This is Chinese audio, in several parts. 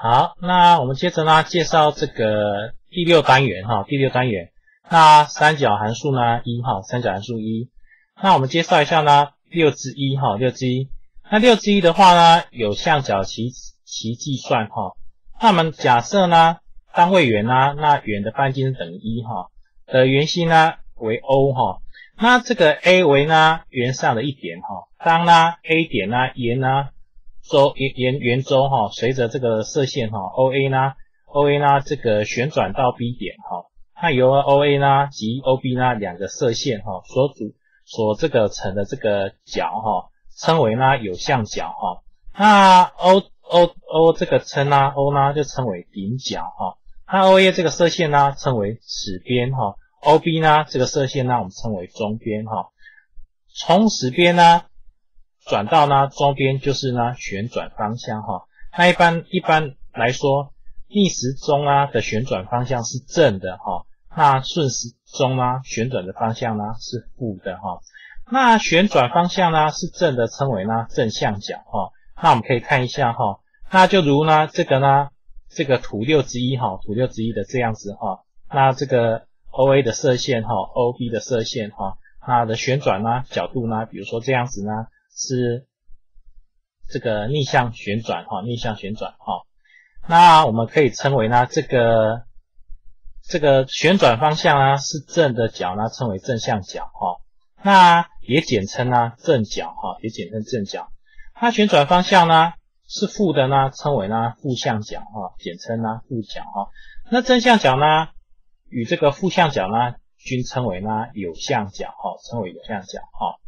好，那我们接着呢介绍这个第六单元哈，第六单元，那三角函数呢一哈，三角函数一，那我们介绍一下呢六之一哈，六之一，那六之一的话呢有相角其其计算哈，那我们假设呢单位圆呢，那圆的半径是等于一哈，的圆心呢为 O 哈，那这个 A 为呢圆上的一点哈，当呢 A 点呢沿呢。周圆圆周哈，随着这个射线哈，O A 呢，O A 呢这个旋转到 B 点哈，那由 O A 呢及 O B 呢两个射线哈所组所这个成的这个角哈，称为呢有相角哈。那 O O O 这个称呢 O 呢就称为顶角哈。那 O A 这个射线呢称为始边哈，O B 呢这个射线呢我们称为中边哈。从始边呢。转到呢周边就是呢旋转方向哈，那一般一般来说逆时钟啊的旋转方向是正的哈，那顺时钟啊旋转的方向呢是负的哈，那旋转方向呢是正的称为呢正向角哈，那我们可以看一下哈，那就如呢这个呢这个图六之一哈，图六之一的这样子哈，那这个 O A 的射线哈，O B 的射线哈，它的旋转呢角度呢，比如说这样子呢。是这个逆向旋转哈，逆向旋转哈。那我们可以称为呢，这个这个旋转方向呢是正的角呢，称为正向角哈。那也简称呢正角哈，也简称正角。它旋转方向呢是负的呢，称为呢负向角哈，简称呢负角哈。那正向角呢与这个负向角呢均称为呢有向角哈，称为有向角哈。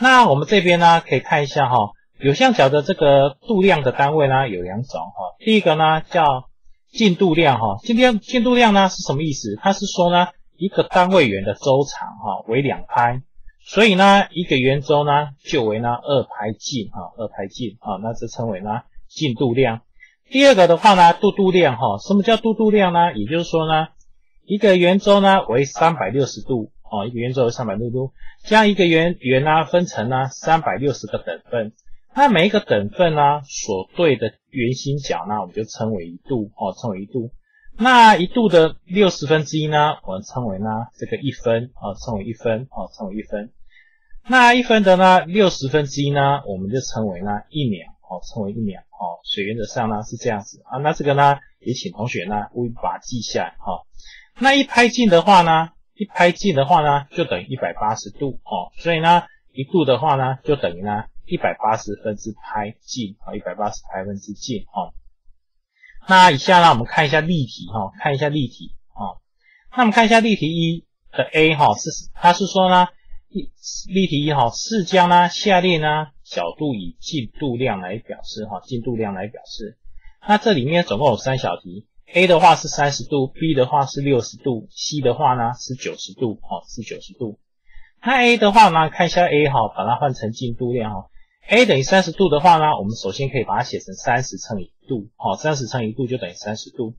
那我们这边呢，可以看一下哈，有相角的这个度量的单位呢有两种哈。第一个呢叫进度量哈，进度进度量呢是什么意思？它是说呢一个单位圆的周长哈为两拍，所以呢一个圆周呢就为呢二拍进哈，二拍进啊，那这称为呢进度量。第二个的话呢度度量哈，什么叫度度量呢？也就是说呢一个圆周呢为三百六十度哦，一个圆周为三百六十度。将一个圆圆呢分成呢三百六十个等份，那每一个等份呢所对的圆心角呢，我们就称为一度哦，称为一度。那一度的六十分之一呢，我们称为呢这个一分哦，称为一分哦，称为一分。那一分的呢六十分之一呢，我们就称为呢一秒哦，称为一秒哦。所以原则上呢是这样子啊。那这个呢也请同学呢务必把它记下来哈。那一拍进的话呢？一拍进的话呢，就等于一百八十度哦，所以呢，一度的话呢，就等于呢一百八十分之拍进啊，一百八十拍分之进哦。那以下呢，我们看一下例题哈，看一下例题啊。那我们看一下例题一的 A 哈，是它是说呢，例例题一哈是将呢下列呢角度以进度量来表示哈，进度量来表示。那这里面总共有三小题。A 的话是三十度，B 的话是六十度，C 的话呢是九十度，哦，是九十度。那 A 的话呢，看一下 A 哈，把它换成进度量哈。A 等于三十度的话呢，我们首先可以把它写成三十乘以度，好，三十乘以度就等于三十度。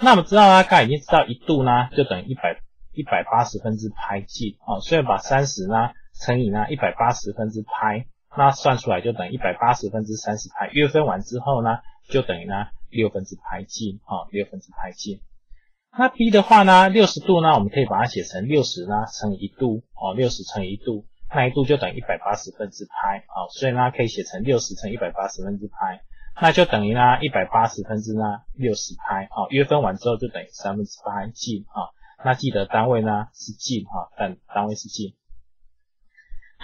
那我们知道呢，刚才已经知道一度呢就等于一百一百八十分之拍进，哦，所以把三十呢乘以呢一百八十分之拍，那算出来就等于一百八十分之三十拍，约分完之后呢，就等于呢。六分之派进啊，六分之派进。那 B 的话呢，六十度呢，我们可以把它写成六十呢乘一度哦，六十乘一度，那一度就等于一百八十分之派啊，所以呢可以写成六十乘一百八十分之派，那就等于呢一百八十分之呢六十派啊，约分完之后就等于三分之派进啊，那记得单位呢是进啊，但单位是进。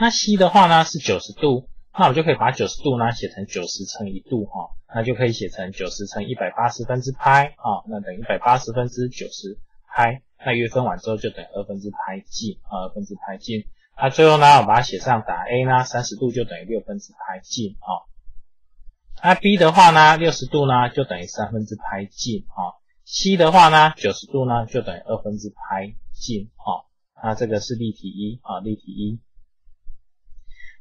那 C 的话呢是九十度。那我就可以把九十度呢写成九十乘一度哈，那就可以写成九十乘一百八十分之派啊，那等于一百八十分之九十派，那约分完之后就等于二分之派进啊，二分之派进。那最后呢，我把它写上打 A 呢，三十度就等于六分之派进啊。那 B 的话呢，六十度呢就等于三分之派进啊。C 的话呢，九十度呢就等于二分之派进啊。那这个是例题一啊，例题一。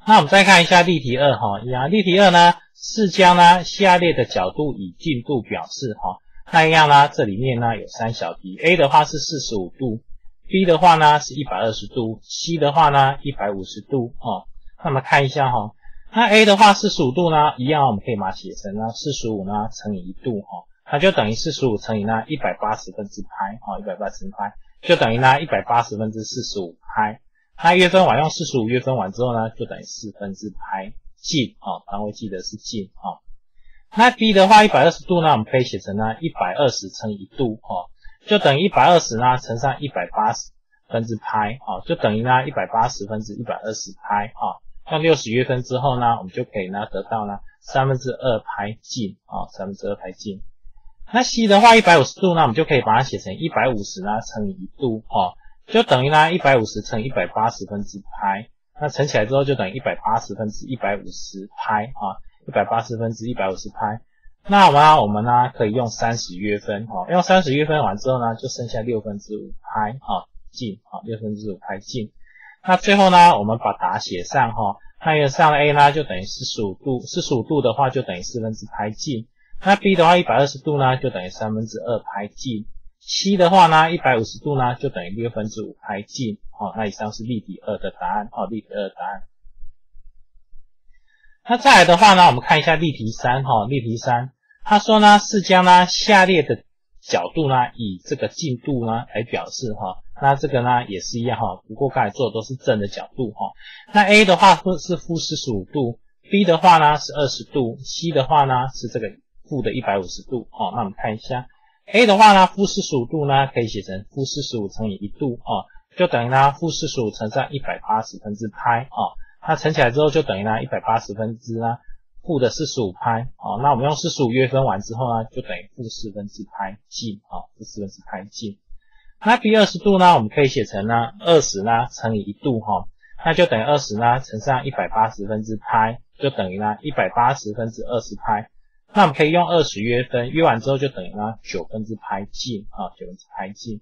那我们再看一下例题二哈，一样，例题二呢是将呢下列的角度以进度表示哈，那一样呢，这里面呢有三小题，A 的话是四十五度，B 的话呢是一百二十度，C 的话呢一百五十度哦。那么看一下哈，那 A 的话四十五度呢，一样我们可以把它写成呢四十五呢乘以一度哈，那就等于四十五乘以那一百八十分之派，哦，一百八十拍就等于那一百八十分之四十五拍。它约分完用四十五约分完之后呢，就等于四分之拍进，哦，单位记得是进，哦。那 B 的话，一百二十度呢，我们可以写成呢一百二十乘以度，哦，就等于一百二十呢乘上一百八十分之拍，哦，就等于呢一百八十分之一百二十拍，啊。用六十约分之后呢，我们就可以呢得到呢三分之二拍进啊，三分之二拍进。那 c 的话一百五十度呢，我们就可以把它写成一百五十呢乘以一度哦，就等于呢一百五十乘一百八十分之拍。那乘起来之后就等于一百八十分之一百五十拍啊，一百八十分之一百五十拍。那我们呢，我们呢可以用三十约分哦，用三十约分完之后呢，就剩下六分之五拍啊进啊，六分之五拍进。那最后呢，我们把答写上哈。那原上 A 呢就等于四十五度，四十五度的话就等于四分之拍进。那 B 的话一百二十度呢就等于三分之二拍进。C 的话呢一百五十度呢就等于六分之五拍进。好，那以上是例题二的答案。好，例题二答案。那再来的话呢，我们看一下例题三。哈，例题三，他说呢是将呢下列的角度呢以这个进度呢来表示哈。那这个呢也是一样哈，不过刚才做的都是正的角度哈。那 A 的话是负四十五度，B 的话呢是二十度，C 的话呢是这个负的一百五十度哦。那我们看一下 A 的话呢，负四十五度呢可以写成负四十五乘以一度哦，就等于呢负四十五乘上一百八十分之拍哦。那乘起来之后就等于呢一百八十分之呢负的四十五拍哦。那我们用四十五约分完之后呢，就等于负四分之拍进啊，负四分之拍进。那 B 二十度呢？我们可以写成呢二十呢乘以一度哈，那就等于二十呢乘上一百八十分之拍，就等于呢一百八十分之二十拍。那我们可以用二十约分，约完之后就等于呢九分之派进啊，九分之派进。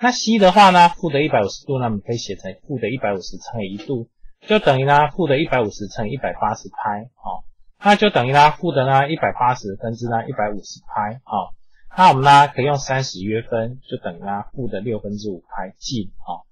那 C 的话呢，负的一百五十度那，我们可以写成负的一百五十乘以一度，就等于呢负的一百五十乘一百八十派啊，那就等于呢负的呢一百八十分之呢一百五十派啊。那我们呢可以用三十约分，就等于呢负的六分之五派进啊。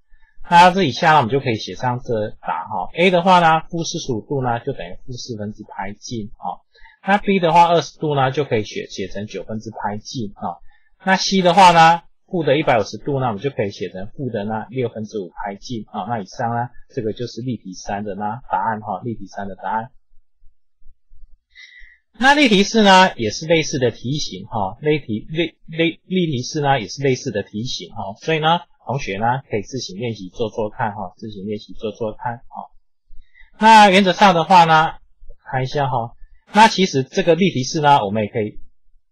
那这以下呢我们就可以写上这答哈。A 的话呢负四十五度呢就等于负四分之派进啊。那 B 的话二十度呢就可以写写成九分之派进啊。那 C 的话呢负的一百五十度呢我们就可以写成负的那六分之五派进啊。那以上呢这个就是例题三的呢答案哈，例题三的答案。那例题四呢，也是类似的题型哈。例题例例例题四呢，也是类似的题型哈。所以呢，同学呢可以自行练习做做看哈，自行练习做做看哈。那原则上的话呢，看一下哈。那其实这个例题四呢，我们也可以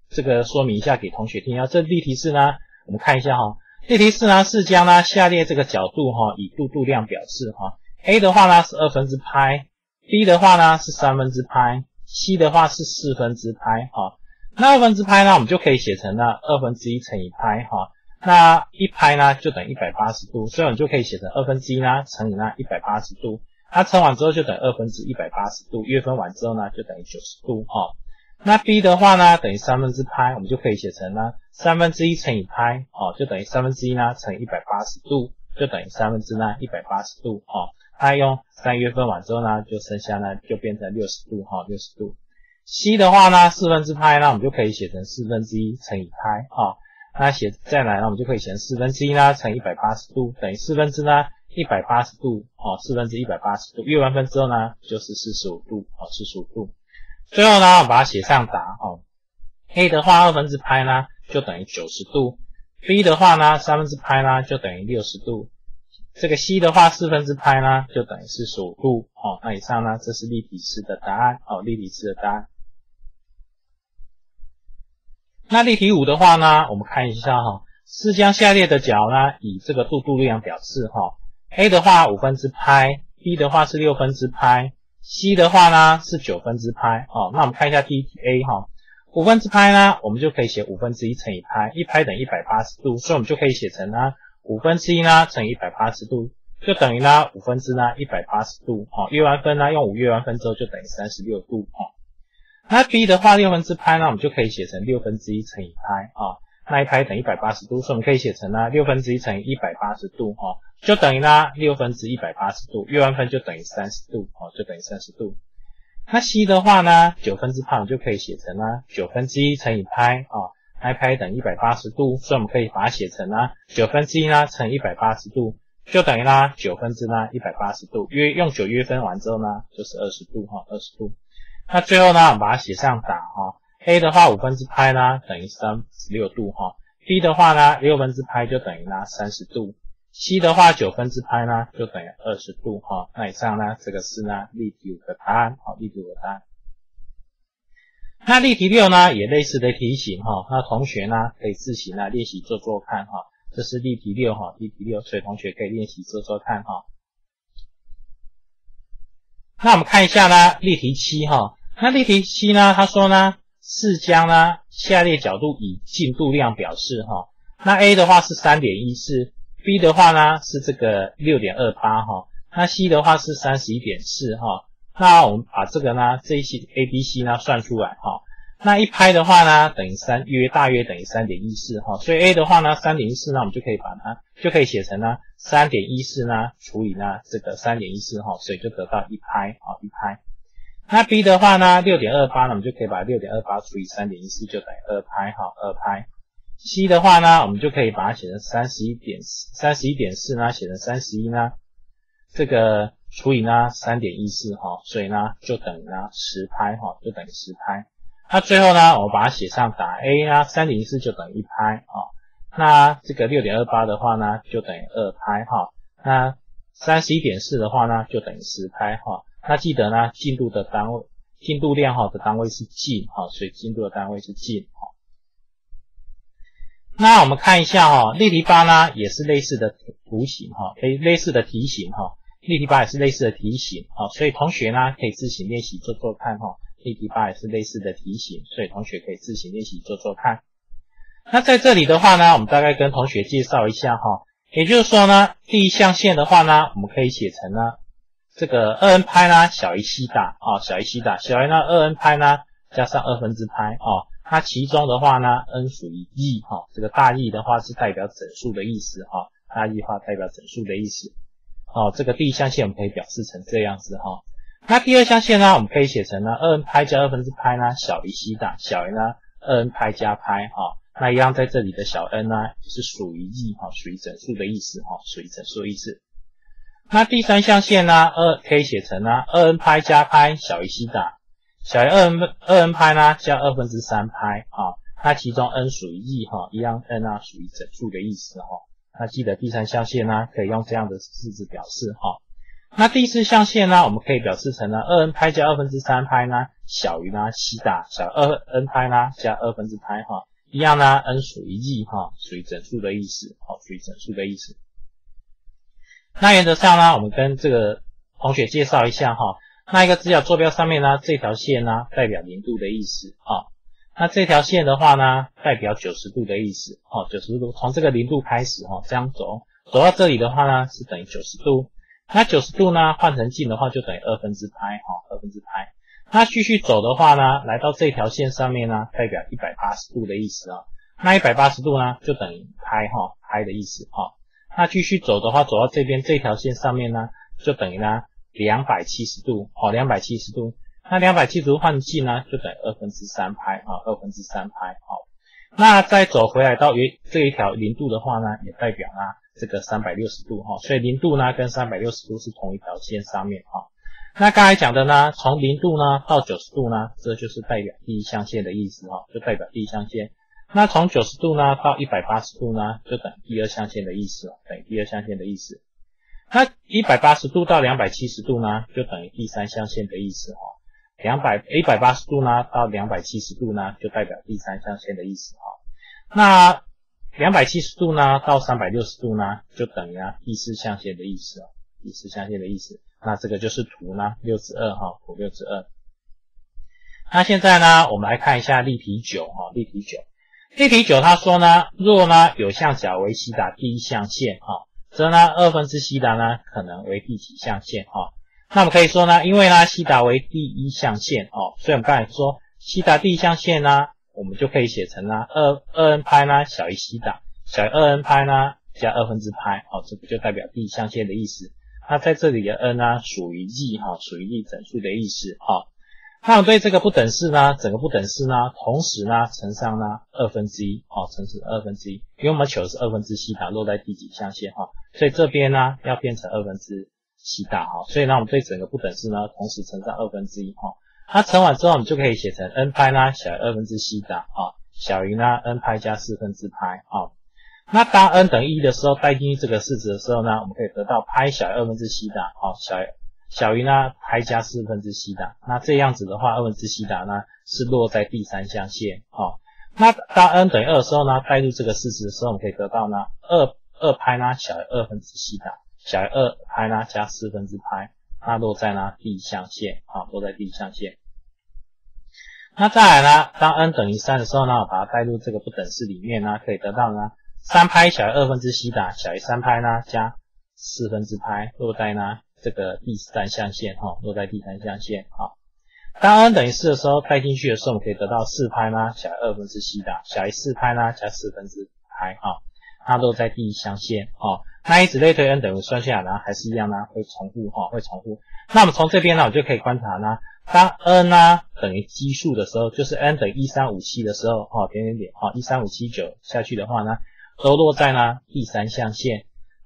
这个说明一下给同学听啊。这例题四呢，我们看一下哈。例题四呢是将呢下列这个角度哈以度度量表示哈。A 的话呢是二分之拍，B 的话呢是三分之拍。C 的话是四分之拍哈，那二分之拍呢，我们就可以写成呢二分之一乘以拍哈，那一拍呢就等于一百八十度，所以我们就可以写成二分之一呢乘以那一百八十度，它乘完之后就等于二分之一百八十度，约分完之后呢就等于九十度哈。那 B 的话呢等于三分之拍，我们就可以写成呢三分之一乘以拍哦，就等于三分之一呢乘一百八十度，就等于三分之呢一百八十度哦。它用三月份完之后呢，就剩下呢就变成六十度哈，六十度。C 的话呢，四分之拍呢，我们就可以写成四分之一乘以拍啊。那写再来呢，我们就可以写成四分之一呢乘一百八十度等于四分之呢一百八十度哦，四分之一百八十度。约完分之后呢，就是四十五度哦，四十五度。最后呢，我把它写上答哦。A 的话，二分之拍呢就等于九十度。B 的话呢，三分之拍呢就等于六十度。这个 C 的话，四分之拍呢，就等于四十五度哦。那以上呢，这是立体式的答案哦，立体式的答案。那例题五的话呢，我们看一下哈，是将下列的角呢，以这个度度量表示哈。A 的话五分之拍，B 的话是六分之拍，C 的话呢是九分之拍哦。那我们看一下第一题 A 哈，五分之拍呢，我们就可以写五分之一乘以拍，一拍等于一百八十度，所以我们就可以写成呢。五分之一呢乘以一百八十度，就等于呢五分之呢一百八十度，哦，约完分呢用五约完分之后就等于三十六度，哦。那 B 的话六分之拍呢，我们就可以写成六分之一乘以拍，啊，那一拍等于一百八十度，所以我们可以写成呢六分之一乘以一百八十度，哦，就等于呢六分之一百八十度，约完分就等于三十度，哦，就等于三十度。那 C 的话呢九分之派，我们就可以写成呢九分之一乘以拍，啊。，i 派等于一百八十度，所以我们可以把它写成呢九分之一呢乘一百八十度，就等于呢九分之呢一百八十度，约用九约分完之后呢就是二十度哈，二十度。那最后呢，我们把它写上打哈，a 的话五分之派呢等于三十六度哈，b 的话呢六分之派就等于呢三十度，c 的话九分之派呢就等于二十度哈。那以上呢这个是呢例题五的答案，好，例题五的答案。那例题六呢，也类似的题型哈，那同学呢可以自行呢练习做做看哈。这是例题六哈，例题六，所以同学可以练习做做看哈。那我们看一下呢，例题七哈，那例题七呢，他说呢是将呢下列角度以进度量表示哈。那 A 的话是三点一四，B 的话呢是这个六点二八哈，那 C 的话是三十一点四哈。那我们把这个呢，这一些 A、B、C 呢算出来哈。那一拍的话呢，等于三约大约等于三点一四哈。所以 A 的话呢，三点一四，那我们就可以把它就可以写成呢三点一四呢除以呢这个三点一四哈，所以就得到一拍啊一拍。那 B 的话呢，六点二八，那我们就可以把六点二八除以三点一四就等于二拍哈二拍。C 的话呢，我们就可以把它写成三十一点四，三十一点四呢写成三十一呢这个。除以呢三点一四哈，所以呢就等于呢十拍哈，就等于十拍。那最后呢，我把它写上打 A 呢，三点一四就等于一拍啊。那这个六点二八的话呢，就等于二拍哈。那三十一点四的话呢，就等于十拍哈。那记得呢，进度的单位，进度量哈的单位是进哈，所以进度的单位是进哈。那我们看一下哈，例题八呢也是类似的图形哈，类类似的题型哈。例题八也是类似的题型，哈，所以同学呢可以自行练习做做看哈。例题八也是类似的题型，所以同学可以自行练习做做看。那在这里的话呢，我们大概跟同学介绍一下哈，也就是说呢，第一象限的话呢，我们可以写成呢，这个二 n 派呢小于西塔啊，小于西塔，小于呢二 n 派呢加上二分之派啊，它其中的话呢，n 属于 e 哈，这个大 E 的话是代表整数的意思哈，大 E 话代表整数的意思。哦，这个第一象限我们可以表示成这样子哈。那第二象限呢，我们可以写成呢，二 n 派加二分之派呢小于西塔，小于呢二 n 派加派哈。那一样在这里的小 n 呢是属于 e 哈，属于整数的意思哈，属于整数的意思。那第三象限呢，二可以写成呢，二 n 派加派小于西塔，小于二 n 二 n 派呢加二分之三派啊。那其中 n 属于 e 哈，一样 n 啊属于整数的意思哈。那记得第三象限呢，可以用这样的式子表示哈。那第四象限呢，我们可以表示成呢，二 n 派加二分之三派呢，小于呢西塔，小二 n 派呢加二分之派哈，一样呢，n 属于 e 哈，属于整数的意思，好，属于整数的意思。那原则上呢，我们跟这个同学介绍一下哈，那一个直角坐标上面呢，这条线呢，代表零度的意思啊。那这条线的话呢，代表九十度的意思，哦，九十度，从这个零度开始，哈，这样走，走到这里的话呢，是等于九十度。那九十度呢，换成径的话，就等于二分之派，哈，二分之派。那继续走的话呢，来到这条线上面呢，代表一百八十度的意思啊。那一百八十度呢，就等于派，哈，派的意思，哈。那继续走的话，走到这边这条线上面呢，就等于呢两百七十度，哦，两百七十度。那两百七十度换季呢，就等于二分之三拍啊，二分之三拍好。那再走回来到原这一条零度的话呢，也代表呢这个三百六十度哈，所以零度呢跟三百六十度是同一条线上面哈。那刚才讲的呢，从零度呢到九十度呢，这就是代表第一象限的意思哈，就代表第一象限。那从九十度呢到一百八十度呢，就等第二象限的意思，等于第二象限的意思。那一百八十度到两百七十度呢，就等于第三象限的意思哈。两百一百八十度呢，到两百七十度呢，就代表第三象限的意思哈。那两百七十度呢，到三百六十度呢，就等于啊第四象限的意思哦，第四象限的意思。那这个就是图呢六之二哈，图六之二。那现在呢，我们来看一下例题九哈，例题九，例题九他说呢，若呢有向角为西达第一象限哈，则呢二分之西达呢可能为第几象限哈。那我们可以说呢，因为呢西达为第一象限哦，所以我们刚才说西达第一象限呢，我们就可以写成呢二二 n 派呢小于西达，小于二 n 派呢加二分之派哦，这个就代表第一象限的意思。那在这里的 n 呢属于 Z 哈，属于 e 整数的意思哈。那我对这个不等式呢，整个不等式呢，同时呢乘上呢二分之一，哦，乘上二分之一，因为我们求的是二分之西塔落在第几象限，哈，所以这边呢要变成二分之西塔，哈，所以呢我们对整个不等式呢，同时乘上二分之一，哈，它乘完之后，我们就可以写成 n 派呢小于二分之西塔，啊，小于呢 n 派加四分之派，啊，那当 n 等于一的时候，代进去这个式子的时候呢，我们可以得到派小于二分之西塔，啊，小于。小于呢派加四分之西塔，那这样子的话，二分之西塔呢是落在第三象限，哦。那当 n 等于二的时候呢，代入这个式子的时候，我们可以得到呢二二派呢小于二分之西塔，小于二派呢加四分之派，那落在呢第一象限，啊，落在第一象限。那再来呢，当 n 等于三的时候呢，把它代入这个不等式里面呢，可以得到呢三派小于二分之西塔，小于三派呢加四分之派，落在呢。这个第三象限哈，落在第三象限啊。当 n 等于四的时候，带进去的时候，我们可以得到四派呢，小于二分之西塔，小于四派呢，加四分之派啊，它落在第一象限哦。那以此类推，n 等于算下来呢，还是一样呢，会重复哈，会重复。那我们从这边呢，我就可以观察呢，当 n 呢等于奇数的时候，就是 n 等于一三五七的时候，哈，点点点，哈，一三五七九下去的话呢，都落在呢第三象限。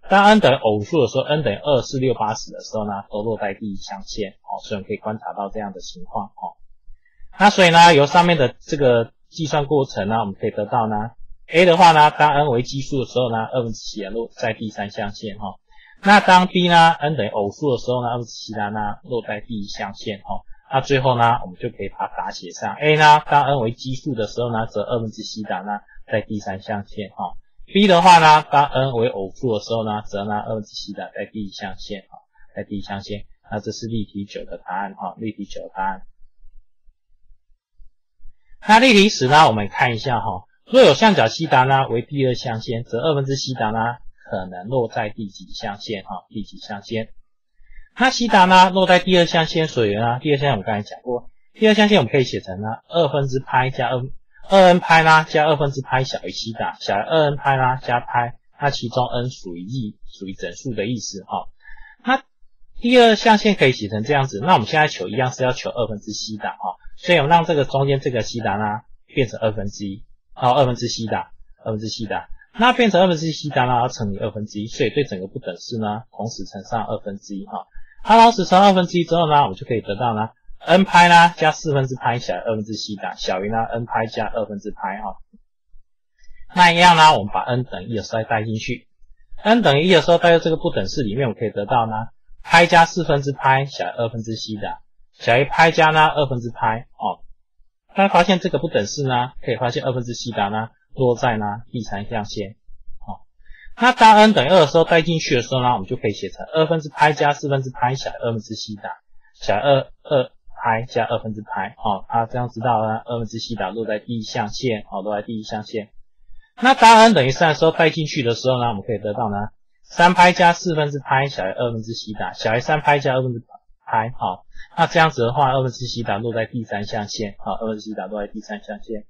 当 n 等于偶数的时候，n 等于二、四、六、八、十的时候呢，都落在第一象限哦，所以我们可以观察到这样的情况哦。那所以呢，由上面的这个计算过程呢，我们可以得到呢，a 的话呢，当 n 为奇数的时候呢，二分之七落在第三象限哈。那当 b 呢，n 等于偶数的时候呢，二分之七呢落在第一象限哈。那最后呢，我们就可以把它打写上，a 呢，当 n 为奇数的时候呢，则二分之西塔呢在第三象限哈。B 的话呢，当 n 为偶数的时候呢，则呢二分之西塔在第一象限啊，在第一象限。那这是例题九的答案哈，例题九的答案。那例题十呢，我们看一下哈，若有象角西塔呢为第二象限，则二分之西塔呢可能落在第几象限哈？第几象限？那西塔呢落在第二象限，所以呢，第二象限我们刚才讲过，第二象限我们可以写成呢二分之派加二。二 n 派啦加二分之派小于西塔，小于二 n 派啦加派，那其中 n 属于 e，属于整数的意思哈。那第二象限可以写成这样子，那我们现在求一样是要求二分之西塔哈，所以我们让这个中间这个西塔呢变成二分之一，好，二分之西塔，二分之西塔，那变成二分之西塔呢要乘以二分之一，所以对整个不等式呢同时乘上二分之一哈，它同时乘二分之一之后呢，我们就可以得到呢。N 派呢加四分之派小于二分之西塔，小于呢 n 派加二分之派哈。那一样呢，我们把 n 等于一的时候带进去，n 等于一的时候带入这个不等式里面，我们可以得到呢派加四分之派小于二分之西塔，小于派加呢二分之派哦。大家发现这个不等式呢，可以发现二分之西塔呢落在呢第三象限哦。那当 n 等于二的时候带进去的时候呢，我们就可以写成二分之派加四分之派小于二分之西塔，小于二二。派加二分之派，哦，啊，这样知道呢，二分之西塔落在第一象限，哦，落在第一象限。那当 n 等于三的时候带进去的时候呢，我们可以得到呢，三派加四分之派小于二分之西塔，小于三派加二分之派，好，那这样子的话，二分之西塔落在第三象限，好，二分之西塔落在第三象限。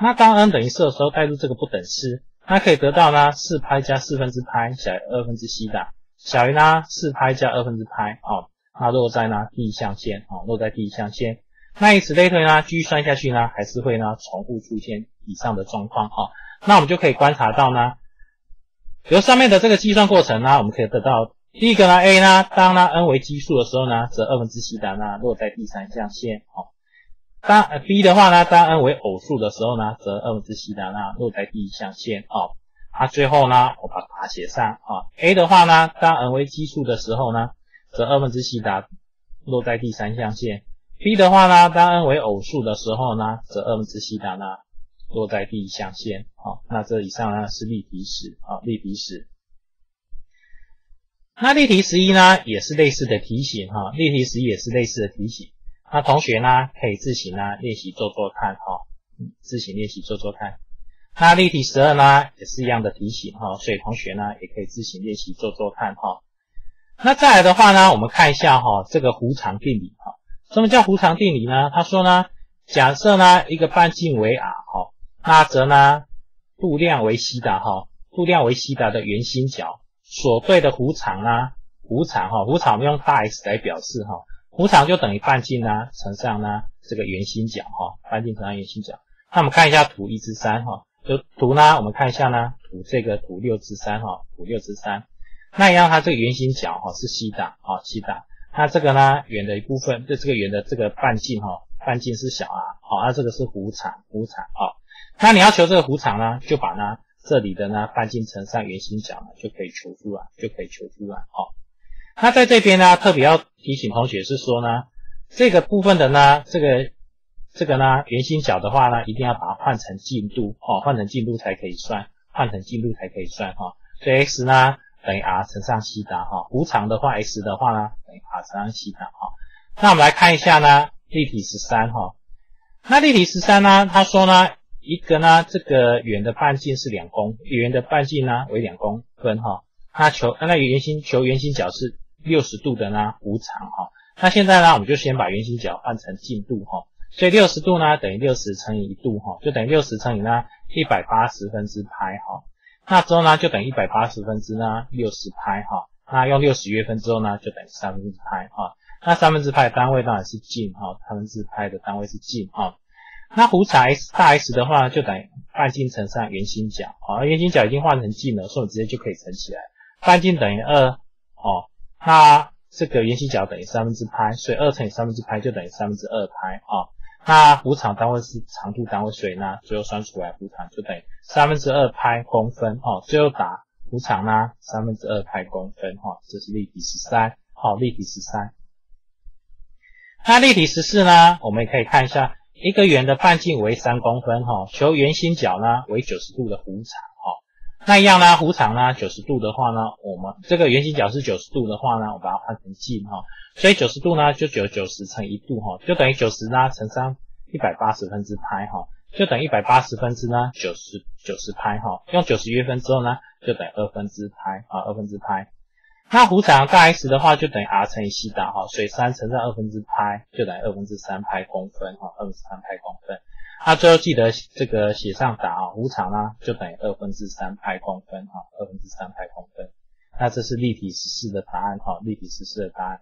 那当 n 等于四的时候带入这个不等式，那可以得到呢，四派加四分之派小于二分之西塔，小于呢四派加二分之派，哦。它落在呢第一象限啊，落在第一象限。那以此类推呢，继续算下去呢，还是会呢重复出现以上的状况啊。那我们就可以观察到呢，由上面的这个计算过程呢，我们可以得到第一个呢，a 呢，当呢 n 为奇数的时候呢，则二分之西塔呢落在第三象限哦。当 b 的话呢，当 n 为偶数的时候呢，则二分之西塔呢落在第一象限哦。啊，最后呢，我把它写上啊。a 的话呢，当 n 为奇数的时候呢。则二分之西塔落在第三象限。b 的话呢，当 n 为偶数的时候呢，则二分之西塔呢落在第一象限。好，那这以上呢是例题十啊，例题十。那例题十一呢也是类似的题型哈，例题十一也是类似的题型。那同学呢可以自行呢练习做做看哈，自行练习做做看。那例题十二呢也是一样的题型哈，所以同学呢也可以自行练习做做看哈。那再来的话呢，我们看一下哈，这个弧长定理哈。什么叫弧长定理呢？他说呢，假设呢一个半径为 r 哈，那则呢度量为西塔哈，度量为西塔的圆心角所对的弧长呢，弧长哈，弧长我们用大 S 来表示哈，弧长就等于半径呢乘上呢这个圆心角哈，半径乘上圆心角。那我们看一下图一至三哈，就图呢，我们看一下呢，图这个图六至三哈，图六至三。那一样，它这个圆心角哈是西打啊，西打。那这个呢，圆的一部分，对这个圆的这个半径哈，半径是小 r，好，那这个是弧长，弧长啊。那你要求这个弧长呢，就把呢这里的呢半径乘上圆心角呢，就可以求出来，就可以求出来哦。那在这边呢，特别要提醒同学是说呢，这个部分的呢，这个这个呢圆心角的话呢，一定要把它换成进度哦，换成进度才可以算，换成进度才可以算哈。所以 x 呢。等于 r 乘上西塔哈，弧长的话 s 的话呢等于 r 乘上西塔哈。那我们来看一下呢，例题十三哈。那例题十三呢，他说呢，一个呢这个圆的半径是两公，圆的半径呢为两公分哈。那求那圆心求圆心角是六十度的呢弧长哈。那现在呢，我们就先把圆心角换成进度哈。所以六十度呢等于六十乘以一度哈，就等于六十乘以呢一百八十分之派哈。那之后呢，就等于一百八十分之呢六十拍哈。那用六十约分之后呢，就等于三分之拍哈。那三分之派的单位当然是进哈，三分之派的单位是进哈。那弧长 x 大 S 的话，就等于半径乘上圆心角啊。圆心角已经换成进了，所以直接就可以乘起来。半径等于二哦，那这个圆心角等于三分之派，所以二乘以三分之派就等于三分之二派啊。那弧长单位是长度单位，所以呢，最后算出来弧长就等于三分之二派公分哦。最后打弧长呢，三分之二派公分哈，这是立体十三，好，立体十三。那立体十四呢，我们也可以看一下，一个圆的半径为三公分哈，求圆心角呢为九十度的弧长。那一样呢，弧长呢九十度的话呢，我们这个圆心角是九十度的话呢，我把它换成径哈。所以九十度呢，就九九十乘一度哈，就等于九十呢乘上一百八十分之派哈，就等于一百八十分之呢九十九十派哈，用九十约分之后呢，就等于二分之派啊，二分之派。那弧长大 S 的话，就等于 r 乘以西塔哈，所以三乘上二分之派，就等于二分之三派公分哈，二分之三派公分。那最后记得这个写上答啊，弧长呢就等于二分之三派公分哈，二分之三派公分。那这是立体十四的答案哈，立体十四的答案。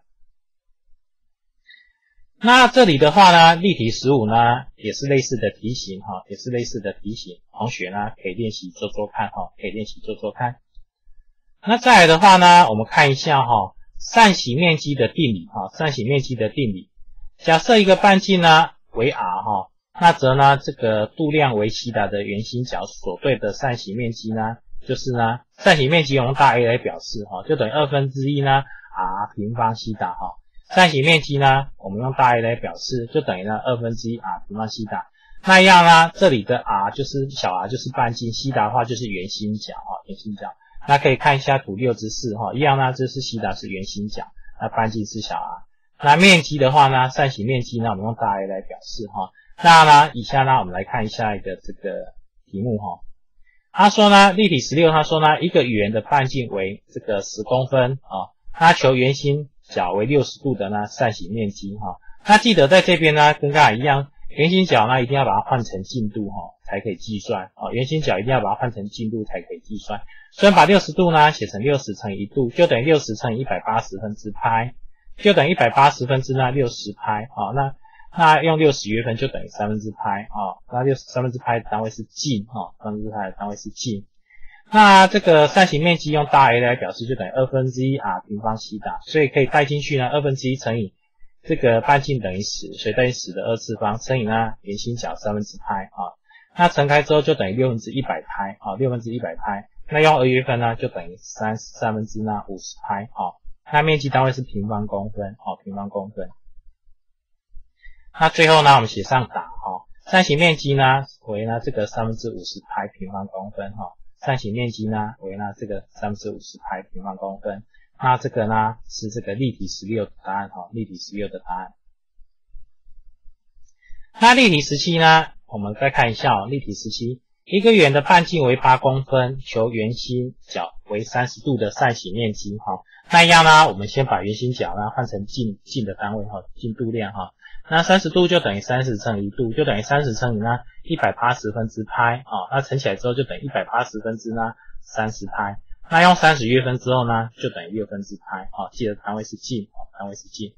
那这里的话呢，例题十五呢，也是类似的题型哈，也是类似的题型，同学呢可以练习做做看哈，可以练习做做看。那再来的话呢，我们看一下哈，扇形面积的定理哈，扇形面积的定理。假设一个半径呢为 r 哈，那则呢这个度量为西塔的圆心角所对的扇形面积呢，就是呢扇形面积用大 A 来表示哈，就等于二分之一呢 r 平方西塔哈。扇形面积呢，我们用大 A 来表示，就等于呢二分之一 r 平方西塔。那一样呢，这里的 r 就是小 r 就是半径，西塔的话就是圆心角哈，圆心角。那可以看一下图六之四哈，一样呢，这是西塔是圆心角，那半径是小 r。那面积的话呢，扇形面积呢，我们用大 A 来表示哈。那呢，以下呢，我们来看一下一个这个题目哈。他说呢，立体十六，他说呢，一个圆的半径为这个十公分啊，他求圆心。角为六十度的呢，扇形面积哈，那记得在这边呢，跟刚才一样，圆心角呢一定要把它换成进度哈，才可以计算啊。圆心角一定要把它换成进度才可以计算。所以把六十度呢写成六十乘以一度，就等于六十乘以一百八十分之派，就等一百八十分之那六十拍啊。那那用六十约分就等于三分之拍啊。那六十三分之拍的单位是径哈，三分之拍的单位是进。那这个扇形面积用大 A 来表示，就等于二分之一啊平方西塔，所以可以带进去呢，二分之一乘以这个半径等于十，所以等于十的二次方乘以呢圆心角三分之拍啊，那乘开之后就等于六分之一百拍啊，六分之一百拍，那用二约分呢就等于三三分之那五十拍啊，那面积单位是平方公分哦，平方公分。那最后呢，我们写上答哈，扇形面积呢为呢这个三分之五十派平方公分哈。扇形面积呢为呢这个三分之五十派平方公分，那这个呢是这个立体十六的答案哈，立体十六的答案。那立体十七呢，我们再看一下哦，立体十七，一个圆的半径为八公分，求圆心角为三十度的扇形面积哈。那一样呢，我们先把圆心角呢换成径径的单位哈，径度量哈。那三十度就等于三十乘一度，就等于三十乘以呢一百八十分之派啊，那乘起来之后就等于一百八十分之呢三十派。那用三十约分之后呢，就等于六分之派啊，记得单位是径啊，单位是径。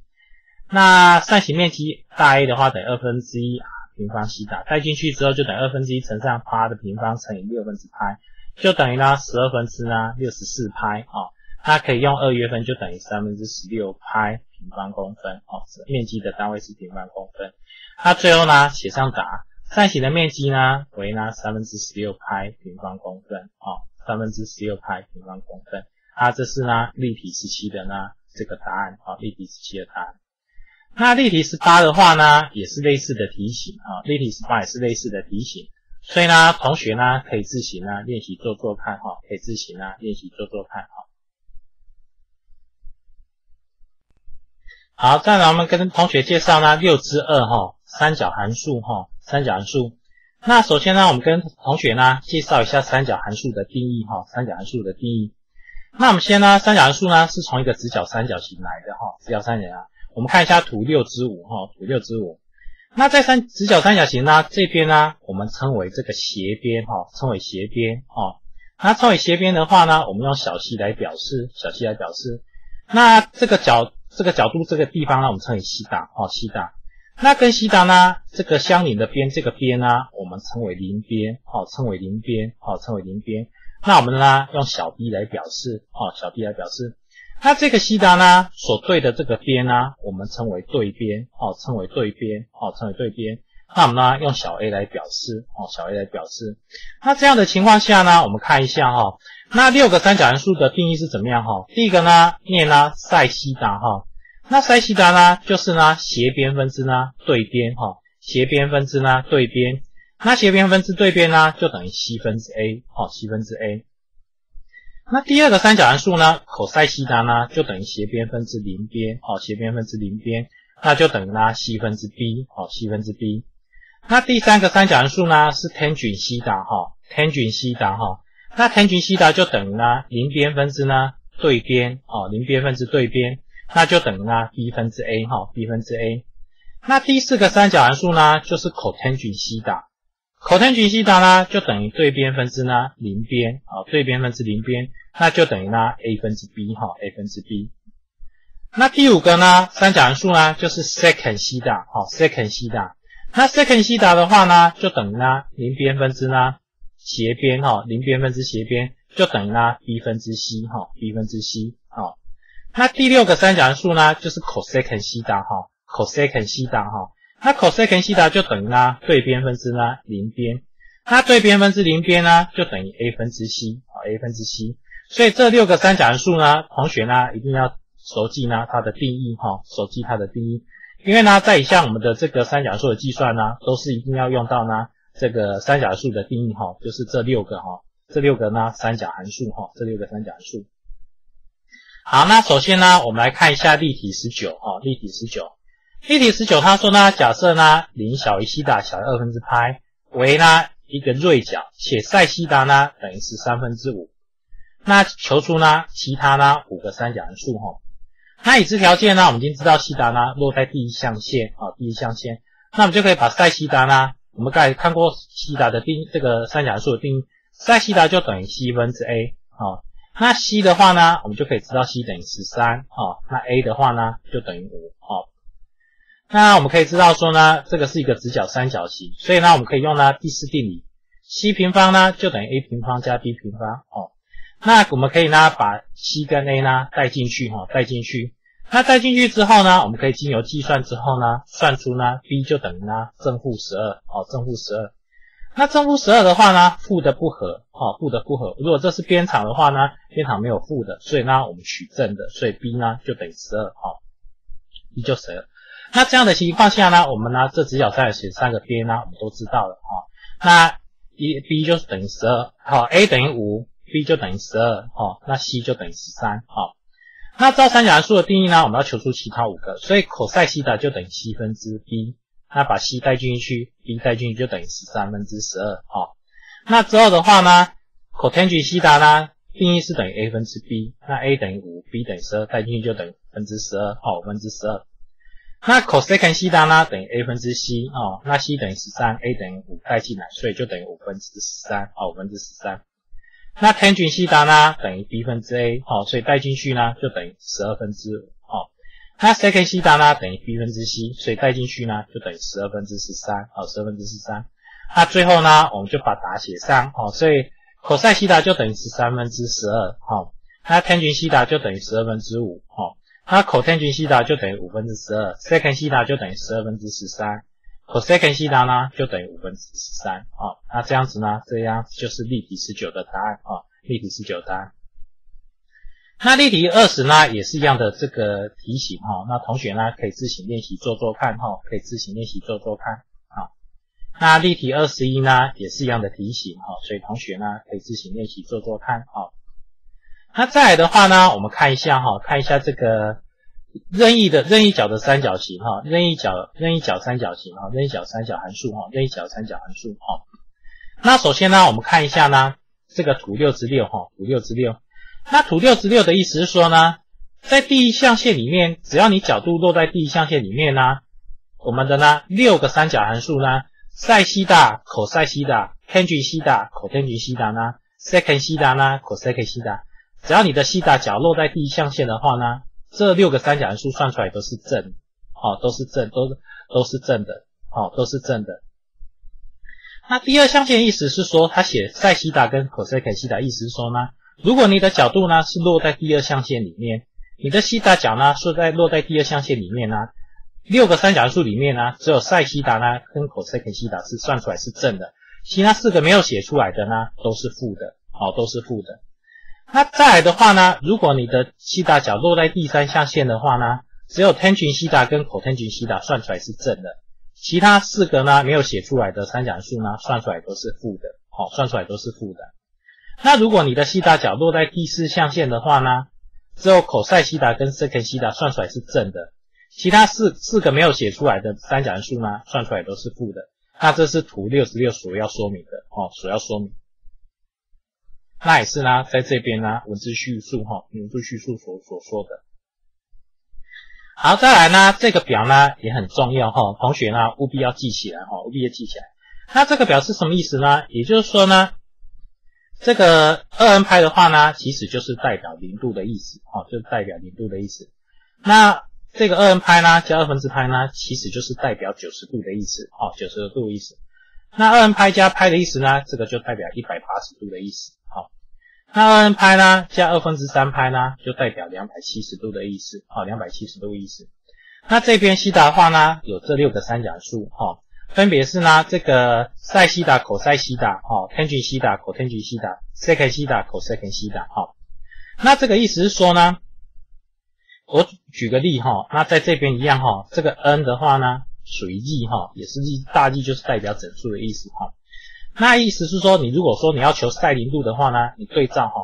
那扇形面积大 A 的话等于二分之一平方西塔，带进去之后就等于二分之一乘上派的平方乘以六分之派，就等于呢十二分之呢六十四派啊。它可以用二月份就等于三分之十六派平方公分哦，面积的单位是平方公分。那最后呢写上答，扇形的面积呢为呢三分之十六派平方公分哦，三分之十六派平方公分。啊，这是呢立体十七的呢这个答案啊，立体十七的答案。那立体十八的话呢，也是类似的题型啊，立体十八也是类似的题型。所以呢，同学呢可以自行呢练习做做看哈，可以自行呢练习做做看哈。好，再来我们跟同学介绍呢六之二哈三角函数哈三角函数。那首先呢，我们跟同学呢介绍一下三角函数的定义哈三角函数的定义。那我们先呢三角函数呢是从一个直角三角形来的哈直角三角形啊。我们看一下图六之五哈图六之五。那在三直角三角形呢这边呢我们称为这个斜边哈称为斜边哈。那称为斜边的话呢，我们用小 c 来表示小 c 来表示。那这个角。这个角度这个地方呢，我们称为西大哦，西大。那跟西大呢，这个相邻的边，这个边呢，我们称为邻边哦，称为邻边哦，称为邻边。那我们呢，用小 b 来表示哦，小 b 来表示。那这个西塔呢，所对的这个边呢，我们称为对边哦，称为对边哦，称为对边。那我们呢，用小 a 来表示哦，小 a 来表示。那这样的情况下呢，我们看一下哈。那六个三角函数的定义是怎么样哈？第一个呢，念呢塞西达哈，那塞西达呢就是呢斜边分之呢对边哈，斜边分之呢对边，那斜边分之对边呢就等于西分之 a 哈，西分之 a。那第二个三角函数呢口塞西达呢就等于斜边分之邻边哦，斜边分之邻边，那就等于呢西分之 b 哦，西分之 b。那第三个三角函数呢是 tangent 西塔哈，tangent 西塔哈。那 tangent 西塔就等于呢邻边分之呢对边哦，邻边分之对边，那就等于呢 b 分之 a 哈，b 分之 a。那第四个三角函数呢就是 cotangent 西塔，cotangent 西塔呢就等于对边分之呢邻边啊，对边分之邻边，那就等于呢 a 分之 b 哈，a 分之 b。那第五个呢三角函数呢就是 secant 西塔哈，secant 西塔。那 secant 西塔的话呢就等于呢邻边分之呢。斜边哈，邻边分之斜边就等于呢 b 分之 c 哈，b 分之 c 好。那第六个三角函数呢，就是 cosecant 西塔哈，cosecant 西塔哈。那 cosecant 西塔就等于呢对边分之呢邻边，那对边分之邻边呢就等于 a 分之 c 啊，a 分之 c。所以这六个三角函数呢，同学呢一定要熟记呢它的定义哈，熟记它的定义。因为呢在以下我们的这个三角数的计算呢，都是一定要用到呢。这个三角数的定义哈，就是这六个哈，这六个呢三角函数哈，这六个三角函数。好，那首先呢，我们来看一下例题十九哈，例题十九，例题十九，他说呢，假设呢零小于西塔小于二分之派为呢一个锐角，且塞西塔呢等于是三分之五，那求出呢其他呢五个三角函数哈。那已知条件呢，我们已经知道西塔呢落在第一象限啊，第一象限，那我们就可以把塞西达呢。我们刚才看过西达的定这个三角函数的定义，塞西达就等于 c 分之 a 啊。那 c 的话呢，我们就可以知道 c 等于十三啊。那 a 的话呢，就等于五啊。那我们可以知道说呢，这个是一个直角三角形，所以呢，我们可以用呢第四定理，c 平方呢就等于 a 平方加 b 平方哦。那我们可以呢把 c 跟 a 呢带进去哈，带进去。那带进去之后呢，我们可以经由计算之后呢，算出呢 b 就等于呢正负十二哦，正负十二。那正负十二的话呢，负的不合哦，负的不合。如果这是边长的话呢，边长没有负的，所以呢我们取正的，所以 b 呢就等于十二哦，b 就十二。那这样的情况下呢，我们呢这直角三角形三个边呢，我们都知道了哈。那一 b 就是等于十二，好，a 等于五，b 就等于十二哦，那 c 就等于十三哦。那照三角函数的定义呢？我们要求出其他五个，所以 cos 西塔就等于 c 分之 b，那把 c 带进去，b 带进去就等于十三分之十二。好，那之后的话呢，cotangent 西塔呢，定义是等于 a 分之 b，那 a 等于五，b 等于十二，带进去就等于分之十二，好，分之十二。那 cosecant 西塔呢，等于 a 分之 c，哦，那 c 等于十三，a 等于五，带进来，所以就等于五分之十三，哦，五分之十三。那 tan 西塔呢等于 b 分之 a，好，所以带进去呢就等于十二分之五，好。那 secant 西塔呢等于 b 分之 c，所以带进去呢就等于十二分之十三，好，十二分之十三。那最后呢，我们就把答写上，哦，所以 cos 西塔就等于十三分之十二，好，那 tan 西塔就等于十二分之五，好，那 cot 西塔就等于五分之十二，secant 西塔就等于十二分之十三，cosecant 西塔呢就等于五分之十三，啊，那这样子呢，这样就是例题十九的答案，啊，例题十九答案。那例题二十呢，也是一样的这个题型，哈，那同学呢可以自行练习做做看，哈，可以自行练习做做看啊。那例题二十一呢，也是一样的题型哈，所以同学呢可以自行练习做做看哈。那再来的话呢，我们看一下哈，看一下这个任意的任意角的三角形哈，任意角任意角三角形哈，任意角三角函数哈，任意角三角函数哈。那首先呢，我们看一下呢，这个图六之六哈，图六之六。那图六之六的意思是说呢，在第一象限里面，只要你角度落在第一象限里面呢，我们的呢六个三角函数呢。塞西塔、cos 塞西塔、tan 西塔、cotan 西塔呢？secant 西塔呢？cosecant 西塔，只要你的西塔角落在第一象限的话呢，这六个三角函数算出来都是正，好，都是正，都都是正的，好，都是正的。那第二象限意思是说，他写塞西塔跟 cosecant 西塔，意思是说呢，如果你的角度呢是落在第二象限里面，你的西塔角呢是在落在第二象限里面呢？六个三角函数里面呢，只有塞西塔呢跟 cosecant 西塔是算出来是正的，其他四个没有写出来的呢都是负的，好，都是负的。那再来的话呢，如果你的西塔角落在第三象限的话呢，只有 tan 西塔跟 cot 西塔算出来是正的，其他四个呢没有写出来的三角函数呢算出来都是负的，好，算出来都是负的。那如果你的西塔角落在第四象限的话呢，只有 cos 西塔跟 sec 西塔算出来是正的。其他四四个没有写出来的三角函数呢，算出来都是负的。那这是图六十六所要说明的哦，所要说明。那也是呢，在这边呢，文字叙述哈，文字叙述所所说的。好，再来呢，这个表呢也很重要哈，同学呢务必要记起来哈，务必要记起来。那这个表是什么意思呢？也就是说呢，这个二 n 拍的话呢，其实就是代表零度的意思哦，就是代表零度的意思。那这个二 n 拍呢，加二分之拍呢，其实就是代表九十度的意思，哦，九十度意思。那二 n 拍加拍的意思呢，这个就代表一百八十度的意思，那二 n 拍呢，加二分之三拍呢，就代表两百七十度的意思，好，两百七十度意思。那这边西塔的话呢，有这六个三角数，哈，分别是呢，这个塞西塔、口塞西塔，哈，tan 西塔、口 tan 西塔，secant 西塔、口 secant 西塔，哈。那这个意思是说呢？我举个例哈，那在这边一样哈，这个 n 的话呢，属于 e 哈，也是 e 大 E 就是代表整数的意思哈。那意思是说，你如果说你要求赛零度的话呢，你对照哈，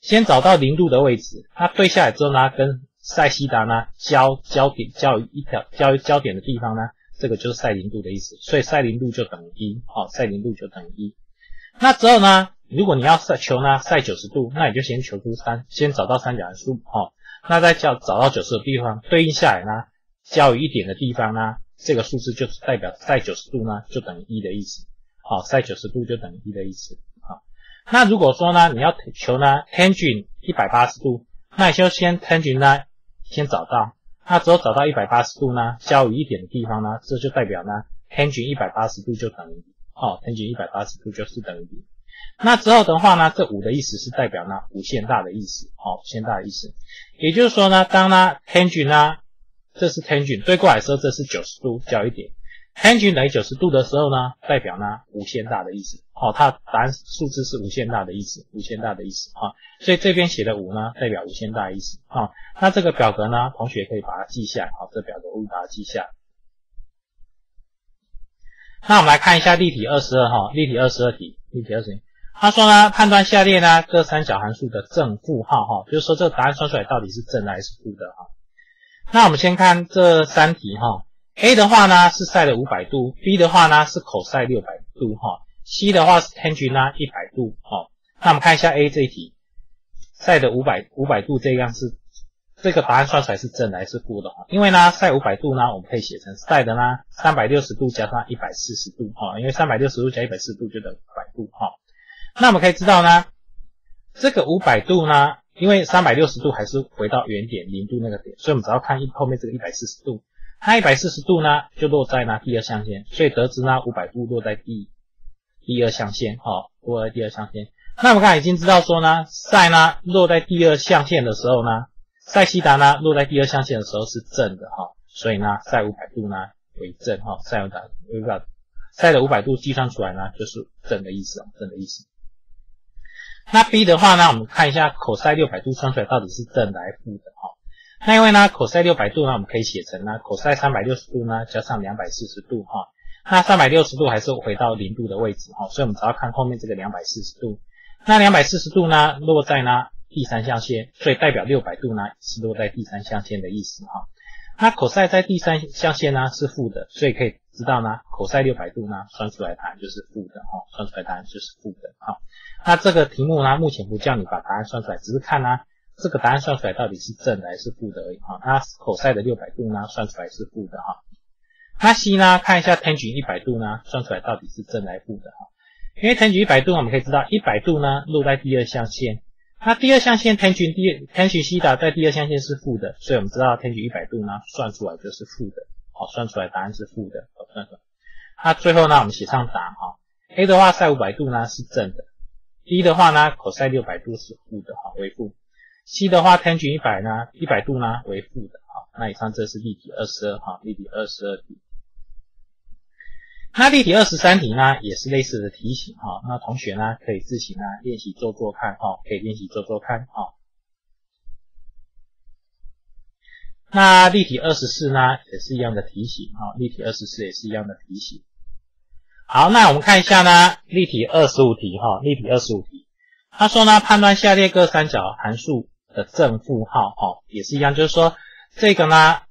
先找到零度的位置，那对下来之后呢，跟塞西达呢交交点交一条交交点的地方呢，这个就是赛零度的意思，所以赛零度就等于一，好，赛零度就等于一。那之后呢，如果你要赛求呢赛九十度，那你就先求出三，先找到三角函数哦。那在叫找到九十的地方对应下来呢，交于一点的地方呢，这个数字就是代表在九十度呢就等于一的意思。好，在九十度就等于一的意思。好，那如果说呢你要求呢 tangent 一百八十度，那你就先 tangent 呢先找到，那之后找到一百八十度呢交于一点的地方呢，这就代表呢 tangent 一百八十度就等于好，tangent 一百八十度就是等于零。那之后的话呢，这五的意思是代表呢无限大的意思，好，无限大的意思。也就是说呢，当呢 tangent 呢，这是 tangent 对过来的时候，这是九十度交一点，tangent 等于九十度的时候呢，代表呢无限大的意思，好，它答案数字是无限大的意思，无限大的意思，哈，所以这边写的五呢，代表无限大意思，哈，那这个表格呢，同学可以把它记下，好，这表格务把它记下。那我们来看一下例题二十二，哈，例题二十二题，例题二十二。他说呢，判断下列呢各三角函数的正负。号哈，就是说这个答案算出来到底是正的还是负的。哈。那我们先看这三题。哈，A 的话呢是赛的五百度，B 的话呢是口赛六百度哈，C 的话是 tangent 一百度哈。那我们看一下 A 这一题，赛的五百五百度这样是这个答案算出来是正的还是负的哈？因为呢赛五百度呢我们可以写成赛的呢三百六十度加上一百四十度哈，因为三百六十度加一百四十度就等于百度哈。那我们可以知道呢，这个五百度呢，因为三百六十度还是回到原点零度那个点，所以我们只要看一后面这个一百四十度，它一百四十度呢就落在呢第二象限，所以得知呢五百度落在第第二象限，哈，落在第二象限。那我们刚才已经知道说呢，塞呢落在第二象限的时候呢，塞西达呢落在第二象限的时候是正的，哈，所以呢塞五百度呢为正，哈，塞五百为把塞的五百度计算出来呢就是正的意思，正的意思。那 b 的话呢，我们看一下 cos 六百度算出来到底是正的还是负的哈。那因为呢，cos 六百度呢，我们可以写成呢，cos 三百六十度呢加上两百四十度哈。那三百六十度还是回到零度的位置哈，所以我们只要看后面这个两百四十度。那两百四十度呢落在呢第三象限，所以代表六百度呢是落在第三象限的意思哈。那 cos 在第三象限呢是负的，所以可以知道呢，cos 六百度呢算出来答案就是负的哈，算出来答案就是负的哈。那这个题目呢，目前不叫你把答案算出来，只是看呢，这个答案算出来到底是正的还是负的而已哈。那 cos 的六百度呢，算出来是负的哈。那 c 呢，看一下 tangent 一百度呢，算出来到底是正还是负的哈。因为 tangent 一百度，我们可以知道一百度呢落在第二象限，那第二象限 tangent 第 tangent 西塔在第二象限是负的，所以我们知道 tangent 一百度呢，算出来就是负的，好，算出来答案是负的，好，算出来。那最后呢，我们写上答案哈。A 的话，sin 五百度呢是正的。D 的话呢，cos 六百度是负的哈，为负。C 的话，tan 一百呢，一百度呢为负的哈。那以上这是例题二十二哈，例题二十二题。那例题二十三题呢，也是类似的题型哈。那同学呢，可以自行呢练习做做看哈，可以练习做做看哈。那例题二十四呢，也是一样的题型哈，例题二十四也是一样的题型。好，那我们看一下呢，例题二十五题哈，例题二十五题，他说呢，判断下列各三角函数的正负号哈，也是一样，就是说这个呢，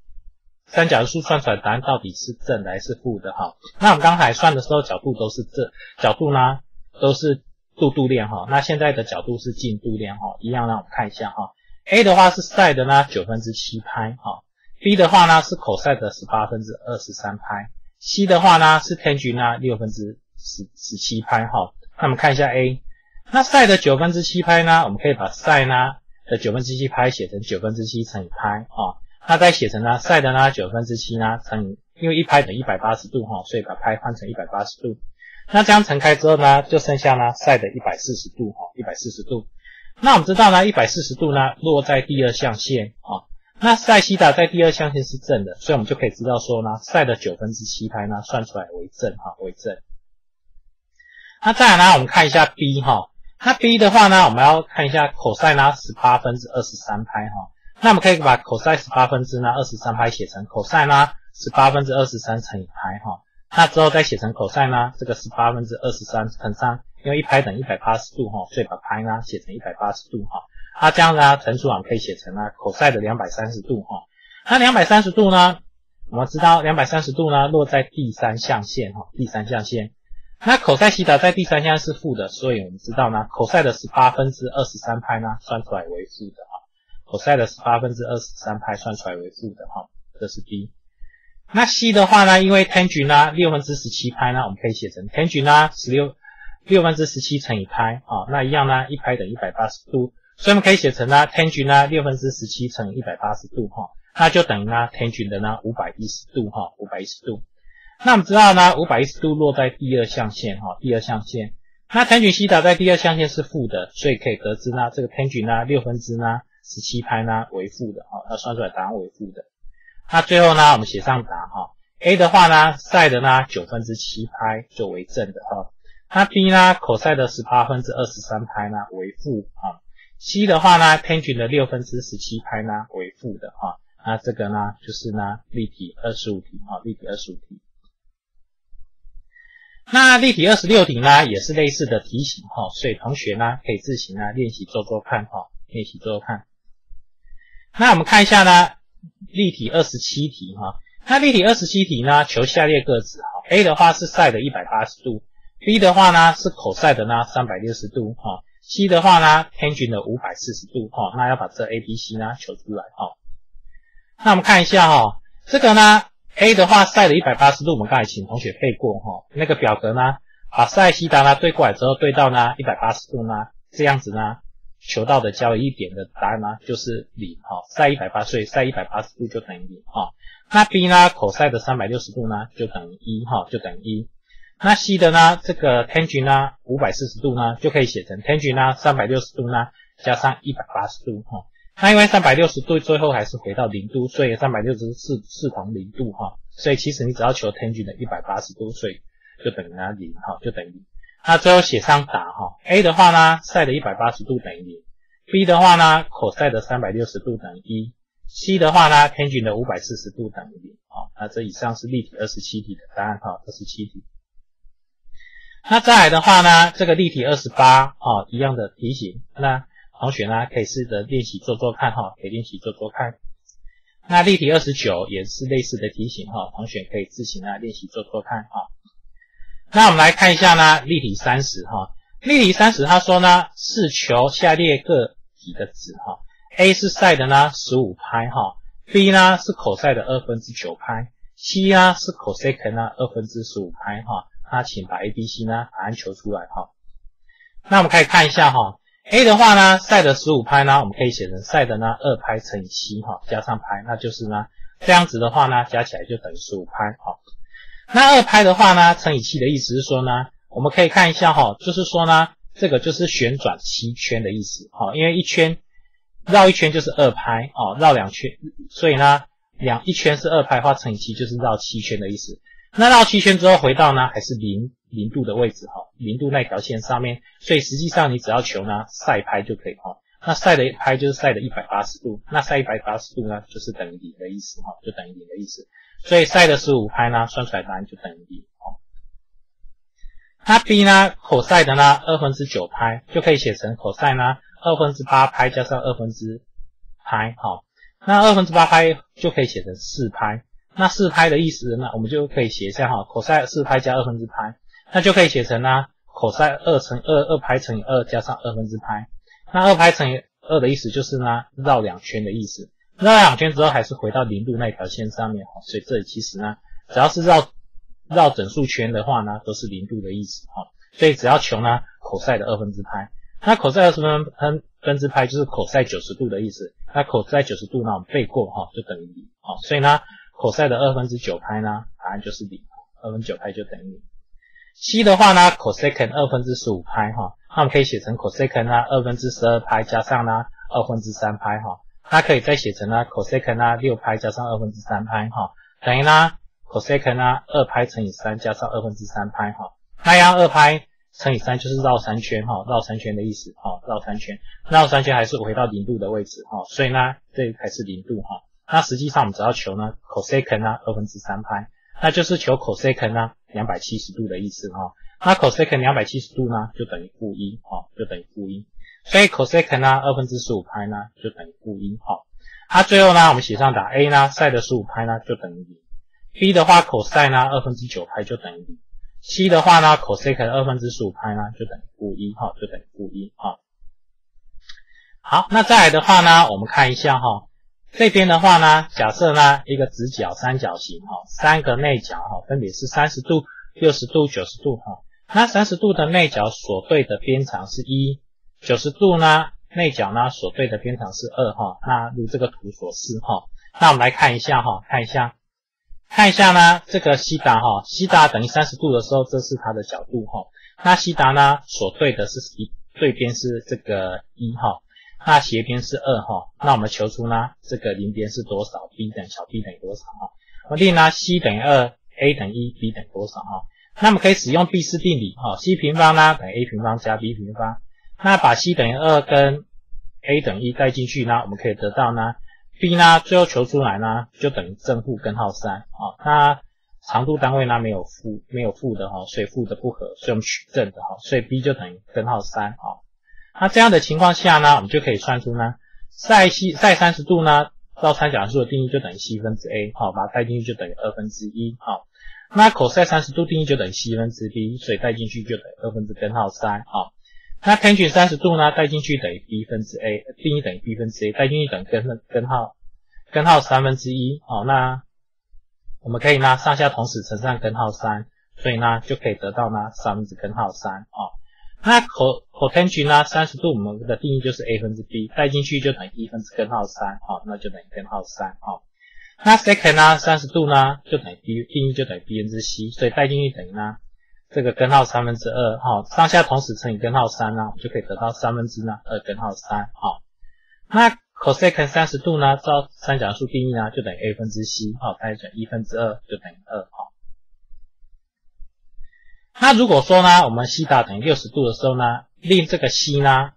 三角数算出来答案到底是正的还是负的哈？那我们刚才算的时候角度都是正，角度呢都是度度链哈，那现在的角度是进度链哈，一样，让我们看一下哈，A 的话是 sin 的呢九分之七拍哈，B 的话呢是 cos 的十八分之二十三拍。C 的话呢是 tan 呢六分之十十七拍哈，那我们看一下 A，那 sin 的九分之七拍呢，我们可以把 sin 呢的九分之七拍写成九分之七乘以拍啊，那再写成呢 sin 的呢九分之七呢乘以，因为一拍等于一百八十度哈，所以把拍换成一百八十度，那这样乘开之后呢，就剩下呢 sin 的一百四十度哈，一百四十度，那我们知道呢一百四十度呢落在第二象限啊。那塞西塔在第二象限是正的，所以我们就可以知道说呢，塞的九分之七拍呢算出来为正哈，为正。那再来呢，我们看一下 B 哈，那 B 的话呢，我们要看一下 cos 呢十八分之二十三拍哈，那我们可以把 cos 十八分之呢二十三拍写成 cos 呢十八分之二十三乘以拍哈，那之后再写成 cos 呢这个十八分之二十三乘上，因为一拍等于一百八十度哈，所以把拍呢写成一百八十度哈。它这样呢，乘除法可以写成呢，cos 的两百三十度哈。那两百三十度呢，我们知道两百三十度呢落在第三象限哈，第三象限。那 cos 西塔在第三象限是负的，所以我们知道呢，cos 的十八分之二十三拍呢算出来为负的哈。cos 的十八分之二十三拍算出来为负的哈，这是 B。那 C 的话呢，因为 tan 呢六分之十七拍呢，我们可以写成 tan 呢十六六分之十七乘以拍啊，那一样呢，一拍等于一百八十度。所以我们可以写成呢，tan 呢六分之十七乘一百八十度哈，那就等于呢 tan 的呢五百一十度哈，五百一十度。那我们知道呢，五百一十度落在第二象限哈，第二象限。那 tan 西塔在第二象限是负的，所以可以得知呢，这个 tan 呢六分之呢十七拍呢为负的哈，要算出来答案为负的。那最后呢，我们写上答哈，A 的话呢，sin 的呢九分之七拍就为正的哈，那 B 呢，cos 的十八分之二十三拍呢为负啊。C 的话呢，tan 的六分之十七拍呢为负的哈，那这个呢就是呢例题二十五题哈，例题二十五题。那例题二十六题呢也是类似的题型哈，所以同学呢可以自行呢练习做做看哈，练习做做看。那我们看一下呢例题二十七题哈，那例题二十七题呢求下列个值哈，A 的话是 sin 的一百八十度，B 的话呢是 cos 的呢三百六十度哈。C 的话呢，tan 的五百四十度哈，那要把这 A、B、C 呢求出来哈。那我们看一下哈，这个呢，A 的话 sin 的一百八十度，我们刚才请同学背过哈。那个表格呢，把塞西塔呢对过来之后，对到呢一百八十度呢，这样子呢，求到的交易点的答案呢就是零哈，sin 一百八所以 sin 一百八十度就等于零哈。那 b 呢，cos 的三百六十度呢就等于一哈，就等于一。那 c 的呢，这个 tangent 呢，五百四十度呢就可以写成 tangent 呢三百六十度呢加上一百八十度哈。那因为三百六十度最后还是回到零度，所以三百六十四视同零度哈。所以其实你只要求 tangent 的一百八十度，所以就等于那零哈，就等于零。那最后写上答哈，a 的话呢，sin 的一百八十度等于零；b 的话呢，cos 的三百六十度等于一；c 的话呢，tangent 的五百四十度等于零啊。那这以上是例题二十七题的答案哈，二十七题。那再来的话呢，这个例题二十八啊，一样的题型，那。同学呢，可以试着练习做做看哈，可以练习做做看。那例题二十九也是类似的题型哈，同学可以自行啊练习做做看哈。那我们来看一下呢，例题三十哈，例题三十他说呢，是求下列个体的值哈，a 是 sin 的呢十五拍哈，b 呢是 cos 的二分之九拍，c 呢是 cosec 呢二分之十五拍哈。那请把 a、b、c 呢答案求出来哈。那我们可以看一下哈。A 的话呢，sin 的十五拍呢，我们可以写成 sin 的呢二拍乘以七哈，加上拍，那就是呢这样子的话呢，加起来就等于十五拍哈。那二拍的话呢，乘以七的意思是说呢，我们可以看一下哈，就是说呢，这个就是旋转七圈的意思哈，因为一圈绕一圈就是二拍哦，绕两圈，所以呢两一圈是二拍的话，乘以七就是绕七圈的意思。那绕七圈之后回到呢，还是零。零度的位置哈，零度那条线上面，所以实际上你只要求呢晒拍就可以哈。那晒的一拍就是晒的一百八十度，那晒一百八十度呢就是等于零的意思哈，就等于零的意思。所以晒的十五拍呢，算出来答案就等于零哦。那 b 呢，cos 的呢二分之九拍就可以写成 cos 呢二分之八拍加上二分之拍哈。那二分之八拍就可以写成四拍。那四拍的意思呢，我们就可以写一下哈，cos 四拍加二分之拍。那就可以写成呢，cos 二乘二二拍乘以二加上二分之拍。那二拍乘以二的意思就是呢，绕两圈的意思。绕两圈之后还是回到零度那条线上面哈，所以这里其实呢，只要是绕绕整数圈的话呢，都是零度的意思哈。所以只要求呢，cos 的二分之拍。那 cos 二分分分之拍就是 cos 九十度的意思。那 cos 九十度呢，我们背过哈，就等于零啊。所以呢，cos 的二分之九拍呢，答案就是零，二分九拍就等于零。C 的话呢，cosec 二分之十五拍哈，那我们可以写成 cosec 呢二分之十二拍加上呢二分之三拍哈，它可以再写成呢 cosec 呢六拍加上二分之三拍哈，等于呢 cosec 呢二拍乘以三加上二分之三拍哈，那样二拍乘以三就是绕三圈哈，绕三圈的意思哈，绕三圈，绕三圈还是回到零度的位置哈，所以呢这还是零度哈，那实际上我们只要求呢 cosec 呢二分之三拍，那就是求 cosec 呢。两百七十度的意思哈，那 cosec 两百七十度呢，就等于负一哈，就等于负一，所以 cosec 呢二分之十五拍呢，就等于负一哈。它最后呢，我们写上答 a 呢 sin 的十五拍呢，就等于零；b 的话 cos 呢二分之九拍就等于零；c 的话呢 cosec 二分之十五拍呢，就等于负一哈，就等于负一哈。好，那再来的话呢，我们看一下哈。这边的话呢，假设呢一个直角三角形哈，三个内角哈，分别是三十度、六十度、九十度哈。那三十度的内角所对的边长是一，九十度呢内角呢所对的边长是二哈。那如这个图所示哈。那我们来看一下哈，看一下，看一下呢这个西达哈，西达等于三十度的时候，这是它的角度哈。那西达呢所对的是一对边是这个一哈。那斜边是二哈，那我们求出呢这个邻边是多少？b 等于小 b 等于多少哈？我定呢 c 等于二，a 等于一，b 等于多少哈？那么可以使用毕氏定理哈，c 平方呢等于 a 平方加 b 平方，那把 c 等于二跟 a 等于一带进去呢，我们可以得到呢 b 呢最后求出来呢就等于正负根号三啊，那长度单位呢没有负没有负的哈，所以负的不合，所以我们取正的哈，所以 b 就等于根号三啊。那这样的情况下呢，我们就可以算出呢，sin 西 sin 三十度呢，绕三角函数的定义就等于 c 分之 a，好，把它带进去就等于二分之一，好。那 cos 三十度定义就等于 c 分之 b，所以带进去就等于二分之根号三，好。那 tan 三十度呢，带进去等于 b 分之 a，定义等于 b 分之 a，带进去等于根根号根号三分之一，好。那我们可以呢上下同时乘上根号三，所以呢就可以得到呢三分之根号三，那 cos 呢，三十度我们的定义就是 a 分之 b，带进去就等于一分之根号三，好，那就等于根号三，好。那 secant 呢，三十度呢，就等于 b，定义就等于 b 分之 c，所以带进去等于呢，这个根号三分之二，好，上下同时乘以根号三呢，我们就可以得到三分之呢二根号三，好。那 cosecant 三十度呢，照三角数定义呢，就等于 a 分之 c，好，再乘一分之二就等于二，好。那如果说呢，我们西塔等于六十度的时候呢，令这个 c 呢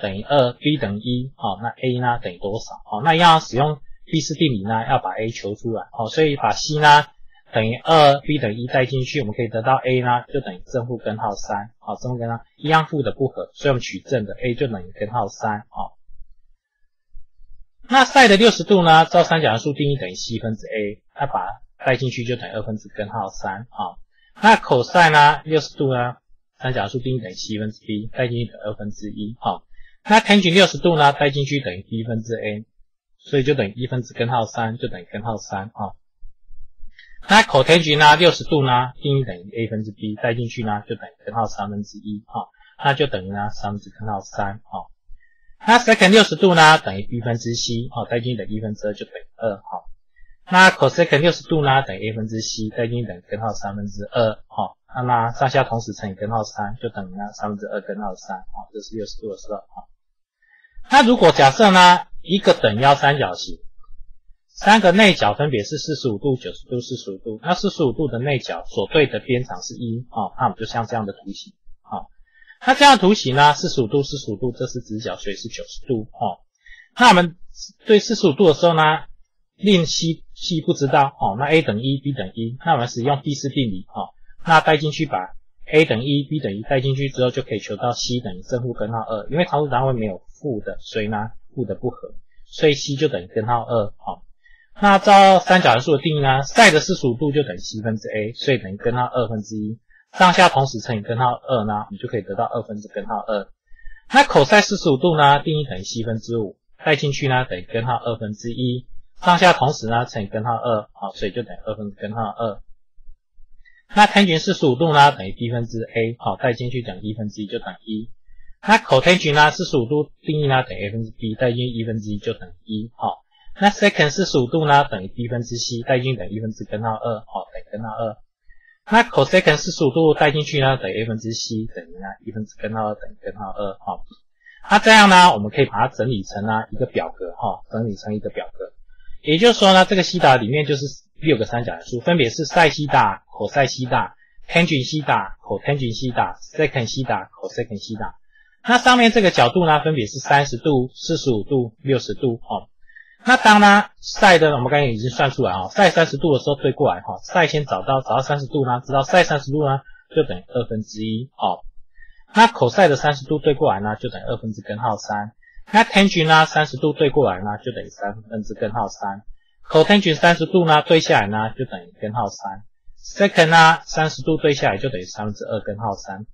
等于二，b 等于一，好，那 a 呢等于多少？好，那要使用毕氏定理呢，要把 a 求出来，好，所以把 c 呢等于二，b 等于一带进去，我们可以得到 a 呢就等于正负根号三，好，正负根号一样负的不合，所以我们取正的 a 就等于根号三，好。那 sin 的六十度呢，照三角函数定义等于 c 分之 a，那把带进去就等于二分之根号三，好。那 cos 呢？六十度呢？三角数定义等于 c 分之 b，带进去等于二分之一。好，那 tan 六十度呢？带进去等于 b 分之 a，所以就等于一分之根号三，就等于根号三。好，那 cotan 呢？六十度呢？定义等于 a 分之 b，带进去呢就等于根号三分之一。好，那就等于呢三分之根号三。好，那 secant 六十度呢？等于 b 分之 c，好，带进去等于一分之二，就等于二。好。那 cosec 六十度呢，等于 a 分之 c，带进去等于根号三分之二，好，那么上下同时乘以根号三，就等于呢三分之二根号三，好，这是六十度的时候，好。那如果假设呢，一个等腰三角形，三个内角分别是四十五度、九十度、四十五度，那四十五度的内角所对的边长是一，哦，那我们就像这样的图形，好，那这样图形呢，四十五度、四十五度，这是直角，所以是九十度，哦，那我们对四十五度的时候呢？令 c c 不知道哦，那 a 等于一，b 等于一，那我们使用毕氏定理哦，那带进去把 a 等于一，b 等于一带进去之后，就可以求到 c 等于正负根号二，因为常数单位没有负的，所以呢负的不合，所以 c 就等于根号二哦。那照三角函数的定义呢，sin 的四十五度就等于 c 分之 a，所以等于根号二分之一，上下同时乘以根号二呢，你就可以得到二分之根号二。那 cos 四十五度呢，定义等于 c 分之五，带进去呢等于根号二分之一。上下同时呢乘以根号二，好，所以就等于二分之根号二。那 t a n g e n 四十五度呢等于 b 分之 a，好，带进去等于一分之一就等于一。那 cotangent 呢四十五度定义呢等于 a 分之 b，带进去一分之一就等于一，好。那 secant 四十五度呢等于 b 分之 c，带进去等于一分之根号二，好，等于根号二。那 cosecant 四十五度带进去呢等于 a 分之 c，等于呢一分之根号二等于根号二，好。那这样呢我们可以把它整理成呢一个表格，哈，整理成一个表格。也就是说呢，这个西塔里面就是六个三角函数，分别是塞西塔、cos 西塔、tangent 西塔、cotangent 西塔、secant 西塔、cosecant 西塔。那上面这个角度呢，分别是三十度、四十五度、六十度哦。那当呢塞的，我们刚才已经算出来哦，塞三十度的时候对过来哈，，sin 先找到找到三十度呢，知道塞三十度呢就等于二分之一哦。那 cos 的三十度对过来呢，就等于二分之根号三。那 tangent 呢？三十度对过来呢，就等于三分之根号三。cotangent 三十度呢对下来呢，就等于根号三。secant 呢？三十度对下来就等于三分之二根号三。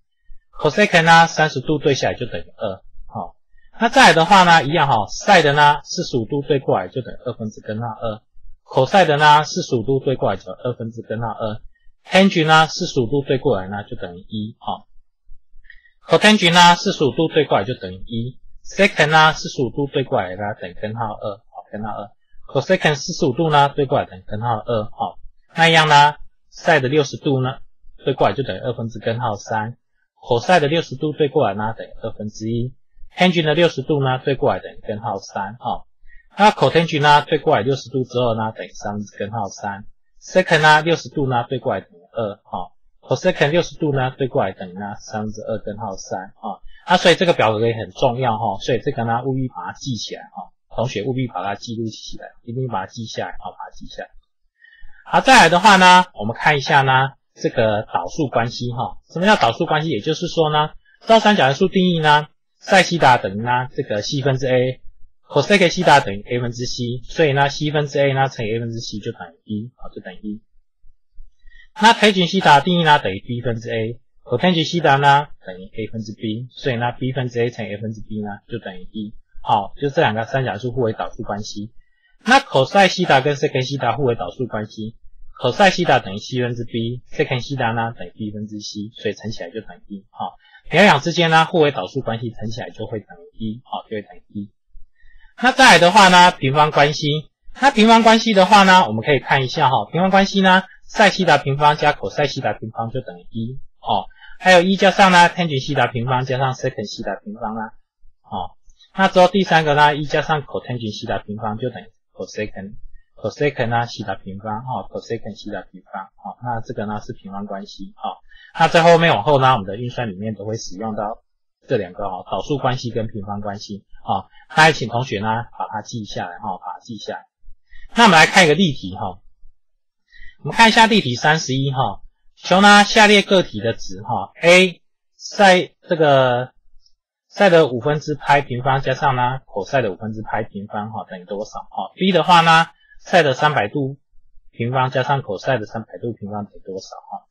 cosecant 呢？三十度对下来就等于二。好，那再来的话呢，一样哈，sin 的呢，四十五度对过来就等于二分之根号二。cos 的呢，四十五度对过来就二分之根号二。tangent 呢？四十五度对过来呢，就等于一。好，cotangent 呢？四十五度对过来就等于一。Secant 呢，四十五度对过来呢，等于根号二，好，根号二。cosecant 四十五度呢，对过来等于根号二，好。那样呢，sin 的六十度呢，对过来就等于二分之根号三。cos 的六十度对过来呢，等于二分之一。tangent 的六十度呢，对过来等于根号三，好。那 cotangent 呢，对过来六十度之后呢，等于三分之根号三。secant 呢，六十度呢，对过来等于二，好。cosecant 六十度呢，对过来等于呢三分之二根号三，好。啊，所以这个表格也很重要哈，所以这个呢务必把它记起来哈，同学务必把它记录起来，一定把它记下来，好，把它记下来。好，再来的话呢，我们看一下呢这个导数关系哈，什么叫导数关系？也就是说呢，倒三角函数定义呢，塞西塔等于呢这个 c 分之 a，cos 西塔等于 a 分之 c，所以呢 c 分之 a 呢乘以 a 分之 c 就等于一，好，就等于一。那 tan 西塔定义呢等于 b 分之 a。Cotangent 西塔呢等于 a 分之 b，所以呢 b 分之 a 乘以 a 分之 b 呢就等于一。好，就这两个三角数互为导数关系。那 cos 西塔跟 secant 西塔互为导数关系，cos 西塔等于 c 分之 b，secant 西塔呢等于 b 分之 c，所以乘起来就等于一。好，两两之间呢互为导数关系，乘起来就会等于一，好，就会等于一。那再来的话呢，平方关系，那平方关系的话呢，我们可以看一下哈，平方关系呢，塞西达平方加 cos 西达平方就等于一，哦，还有一加上呢 tan 西塔平方加上 sec 西塔平方啦，哦，那之后第三个呢，一加上 cot 西塔平方就等于 cosec cosec 呢西塔平方，哦，cosec 西塔平方，哦，那这个呢是平方关系，哦。那在后面往后呢，我们的运算里面都会使用到这两个哈，导数关系跟平方关系啊。那请同学呢把它记下来哈，把它记下来。那我们来看一个例题哈，我们看一下例题三十一哈，求呢下列个体的值哈，a 赛这个赛的五分之派平方加上呢 cos 的五分之派平方哈等于多少哈？b 的话呢赛的三百度平方加上 cos 的三百度平方等于多少哈？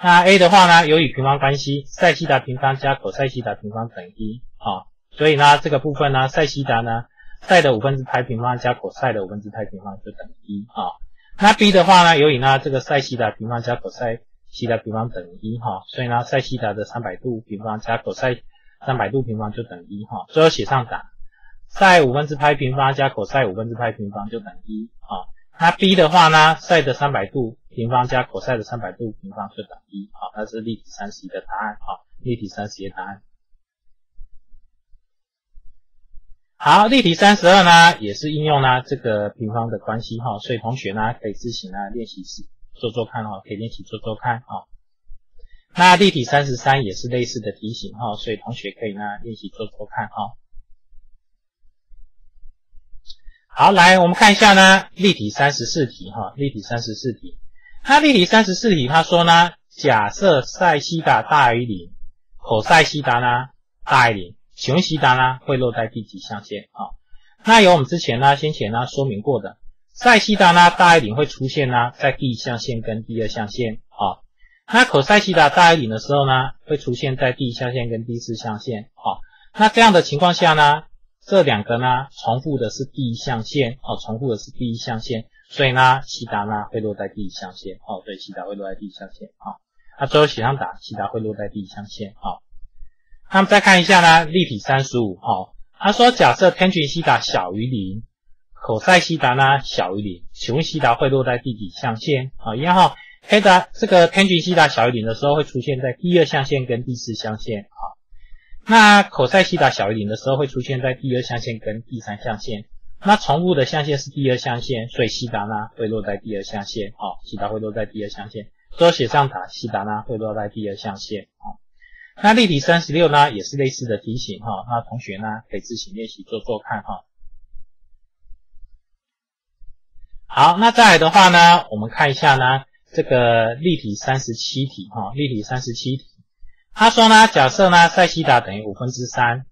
那 a 的话呢，由于平方关系，塞西达平方加 cos 西达平方等于一啊，所以呢，这个部分呢，塞西达呢，塞的五分之派平方加 cos 的五分之派平方就等于一啊。那 b 的话呢，由于呢，这个塞西达平方加 cos 西达平方等于一哈，所以呢，塞西达的三百度平方加 cos 三百度平方就等于一哈，最后写上答，塞五分之派平方加 cos 五分之派平方就等于一啊。那 b 的话呢，塞的三百度平方加 cos 的三百度平方就等于一，好，那是例题三十一的答案，好，例题三十一的答案。好，例题三十二呢，也是应用呢这个平方的关系哈，所以同学呢可以自行呢练习时做做看哈，可以练习做做看哈。那例题三十三也是类似的题型哈，所以同学可以呢练习做做看哈。好，来我们看一下呢，例题三十四题哈，例题三十四题，它例题三十四题，他说呢，假设塞西达大于零，口塞西达呢大于零，请问西达呢会落在第几象限啊？那有我们之前呢先前呢说明过的，塞西达呢大于零会出现呢在第一象限跟第二象限啊，那可塞西达大于零的时候呢会出现在第一象限跟第四象限啊，那这样的情况下呢？这两个呢，重复的是第一象限哦，重复的是第一象限，所以呢，西达呢会落在第一象限哦，对，西达会落在第一象限啊。那最后写上答，西达会落在第一象限啊。那么再看一下呢，例题三十五哈，他说假设 tan 西达小于零，cos 西达呢小于零，请问西达会落在第几象限啊？一样哈，黑的这个 tan 西达小于零的时候会出现在第二象限跟第四象限啊。那 cos 西达小于零的时候会出现在第二象限跟第三象限，那重复的象限是第二象限，所以西达呢会落在第二象限，好，西达会落在第二象限，都写上答，西达呢会落在第二象限，好，那例题三十六呢也是类似的题型哈，那同学呢可以自行练习做做看哈。好，那再来的话呢，我们看一下呢这个例题三十七题哈，例题三十七题。他说呢，假设呢，塞西达等于五分之三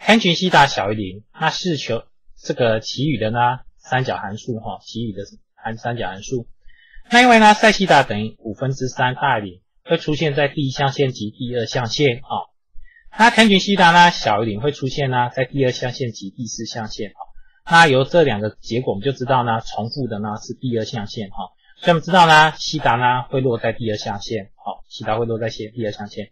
，tan 西达小于零，那是求这个其余的呢三角函数哈，其余的函三角函数。那因为呢，塞西达等于五分之三大于零，会出现在第一象限及第二象限啊。那 tan 西达呢小于零，会出现呢在第二象限及第四象限啊。那由这两个结果，我们就知道呢，重复的呢是第二象限哈。所以我们知道呢，西达呢会落在第二象限，好，西达会落在些第二象限。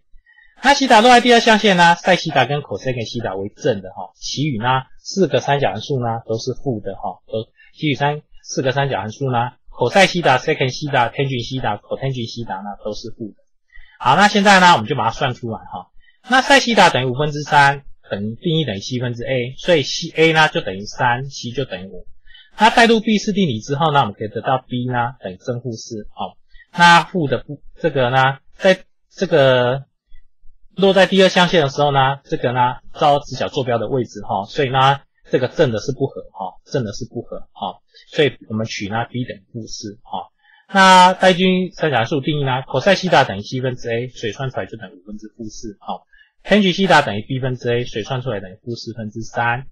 那西达落在第二象限呢？塞西达跟 cos 西达为正的哈，其余呢四个三角函数呢都是负的哈，都其余三四个三角函数呢，cos 西达、sec 西达、tan 西达、cot 西达呢都是负的。好，那现在呢我们就把它算出来哈。那塞西达等于五分之三，等于定义等于七分之 a，所以 c a 呢就等于三，c 就等于五。那代入毕氏定理之后呢，我们可以得到 b 呢等于正负四好，那负的不这个呢，在这个。落在第二象限的时候呢，这个呢照直角坐标的位置哈，所以呢这个正的是不合哈，正的是不合哈，所以我们取呢 b 等于负四哈。那代均三角函数定义呢，cos 西达等于七分之 a，所以算出来就等于五分之负四哈。Tan 西塔等于 b 分之 a，所以算出来等于负四分之三。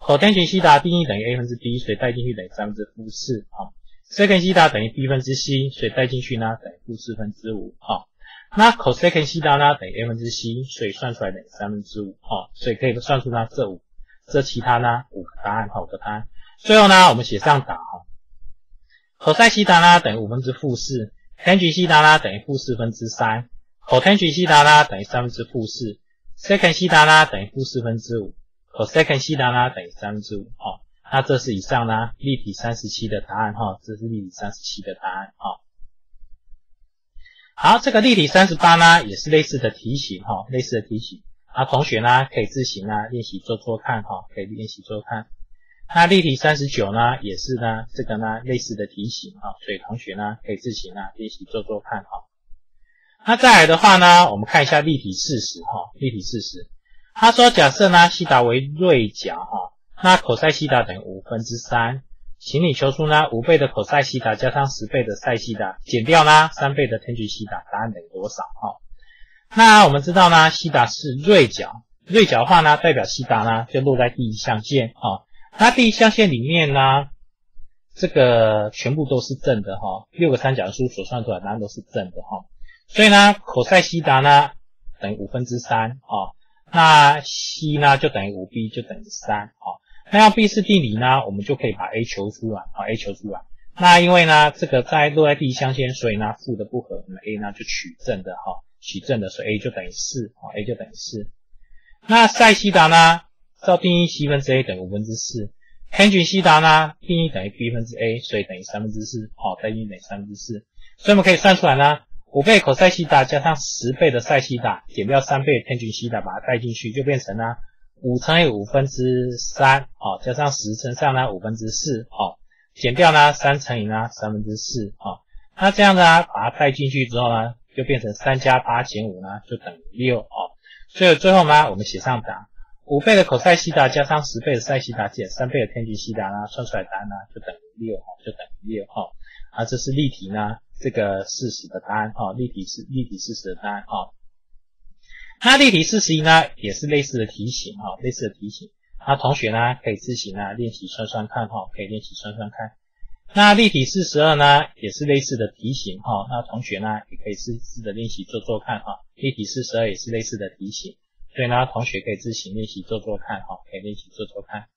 cot 西塔定义等于 a 分之 b，所以代进去等于三分之负四啊。sec 西塔等于 b 分之 c，所以代进去呢等于负四分之五啊。那 cos 西塔呢等于 a 分之 c，所以算出来等于三分之五，哈，所以可以算出呢这五，这其他呢五个答案，五个答案。最后呢，我们写上答，哈，cos 西达呢等于五分之负四，tan 西达呢等于负四分之三，cot 西达呢等于三分之负四，second 西塔拉等于负四分之五，cosecant 西塔拉等于三分之五。哦，那这是以上呢例题三十七的答案哈，这是例题三十七的答案哈。好，这个例题三十八呢也是类似的题型哈，类似的题型。啊，同学呢可以自行啊练习做做看哈，可以练习做看。那例题三十九呢也是呢这个呢类似的题型哈，所以同学呢可以自行啊练习做做看哈。那再来的话呢，我们看一下例题四十哈，例题四十，他说假设呢西塔为锐角哈，那 cos 西塔等于五分之三，请你求出呢五倍的 cos 西塔加上十倍的 sin 西塔减掉呢三倍的 tan 西塔，答案等于多少哈？那我们知道呢，西塔是锐角，锐角的话呢，代表西塔呢就落在第一象限哈。那第一象限里面呢，这个全部都是正的哈，六个三角数所算出来答案都是正的哈。所以呢，cos 西达呢等于五分之三啊，那西呢就等于五 b 就等于三啊。那要 b 是定理呢，我们就可以把 a 求出来啊，a 求出来。那因为呢这个在落在第一象限，所以呢负的不合，那么 a 呢就取正的哈，取正的，所以 a 就等于四啊，a 就等于四。那塞西达呢，照定义 c 分之 a 等于五分之四，tan 西达呢定义等于 b 分之 a，所以等于三分之四哦，定义等于三分之四。所以我们可以算出来呢。五倍 cos 西塔加上十倍的塞西塔减掉三倍 tan 西塔，把它带进去，就变成呢五乘以五分之三哦，加上十乘上呢五分之四哦，减掉呢三乘以呢三分之四哦，那这样呢把它带进去之后呢，就变成三加八减五呢就等于六哦，所以最后呢我们写上答五倍的 cos 西塔加上十倍的塞西塔减三倍的 tan 西塔呢，算出来答案呢就等于六哦，就等于六哦，啊这是例题呢。这个事实的答案哈，例题是例题事实的答案哈。那例题四十一呢，也是类似的题型哈，类似的题型。那同学呢，可以自行呢练习算算看哈，可以练习算算看。那例题四十二呢，也是类似的题型哈。那同学呢，也可以试试着练习做做看哈。例题四十二也是类似的题型，所以呢，同学可以自行练习做做看哈，可以练习做做看。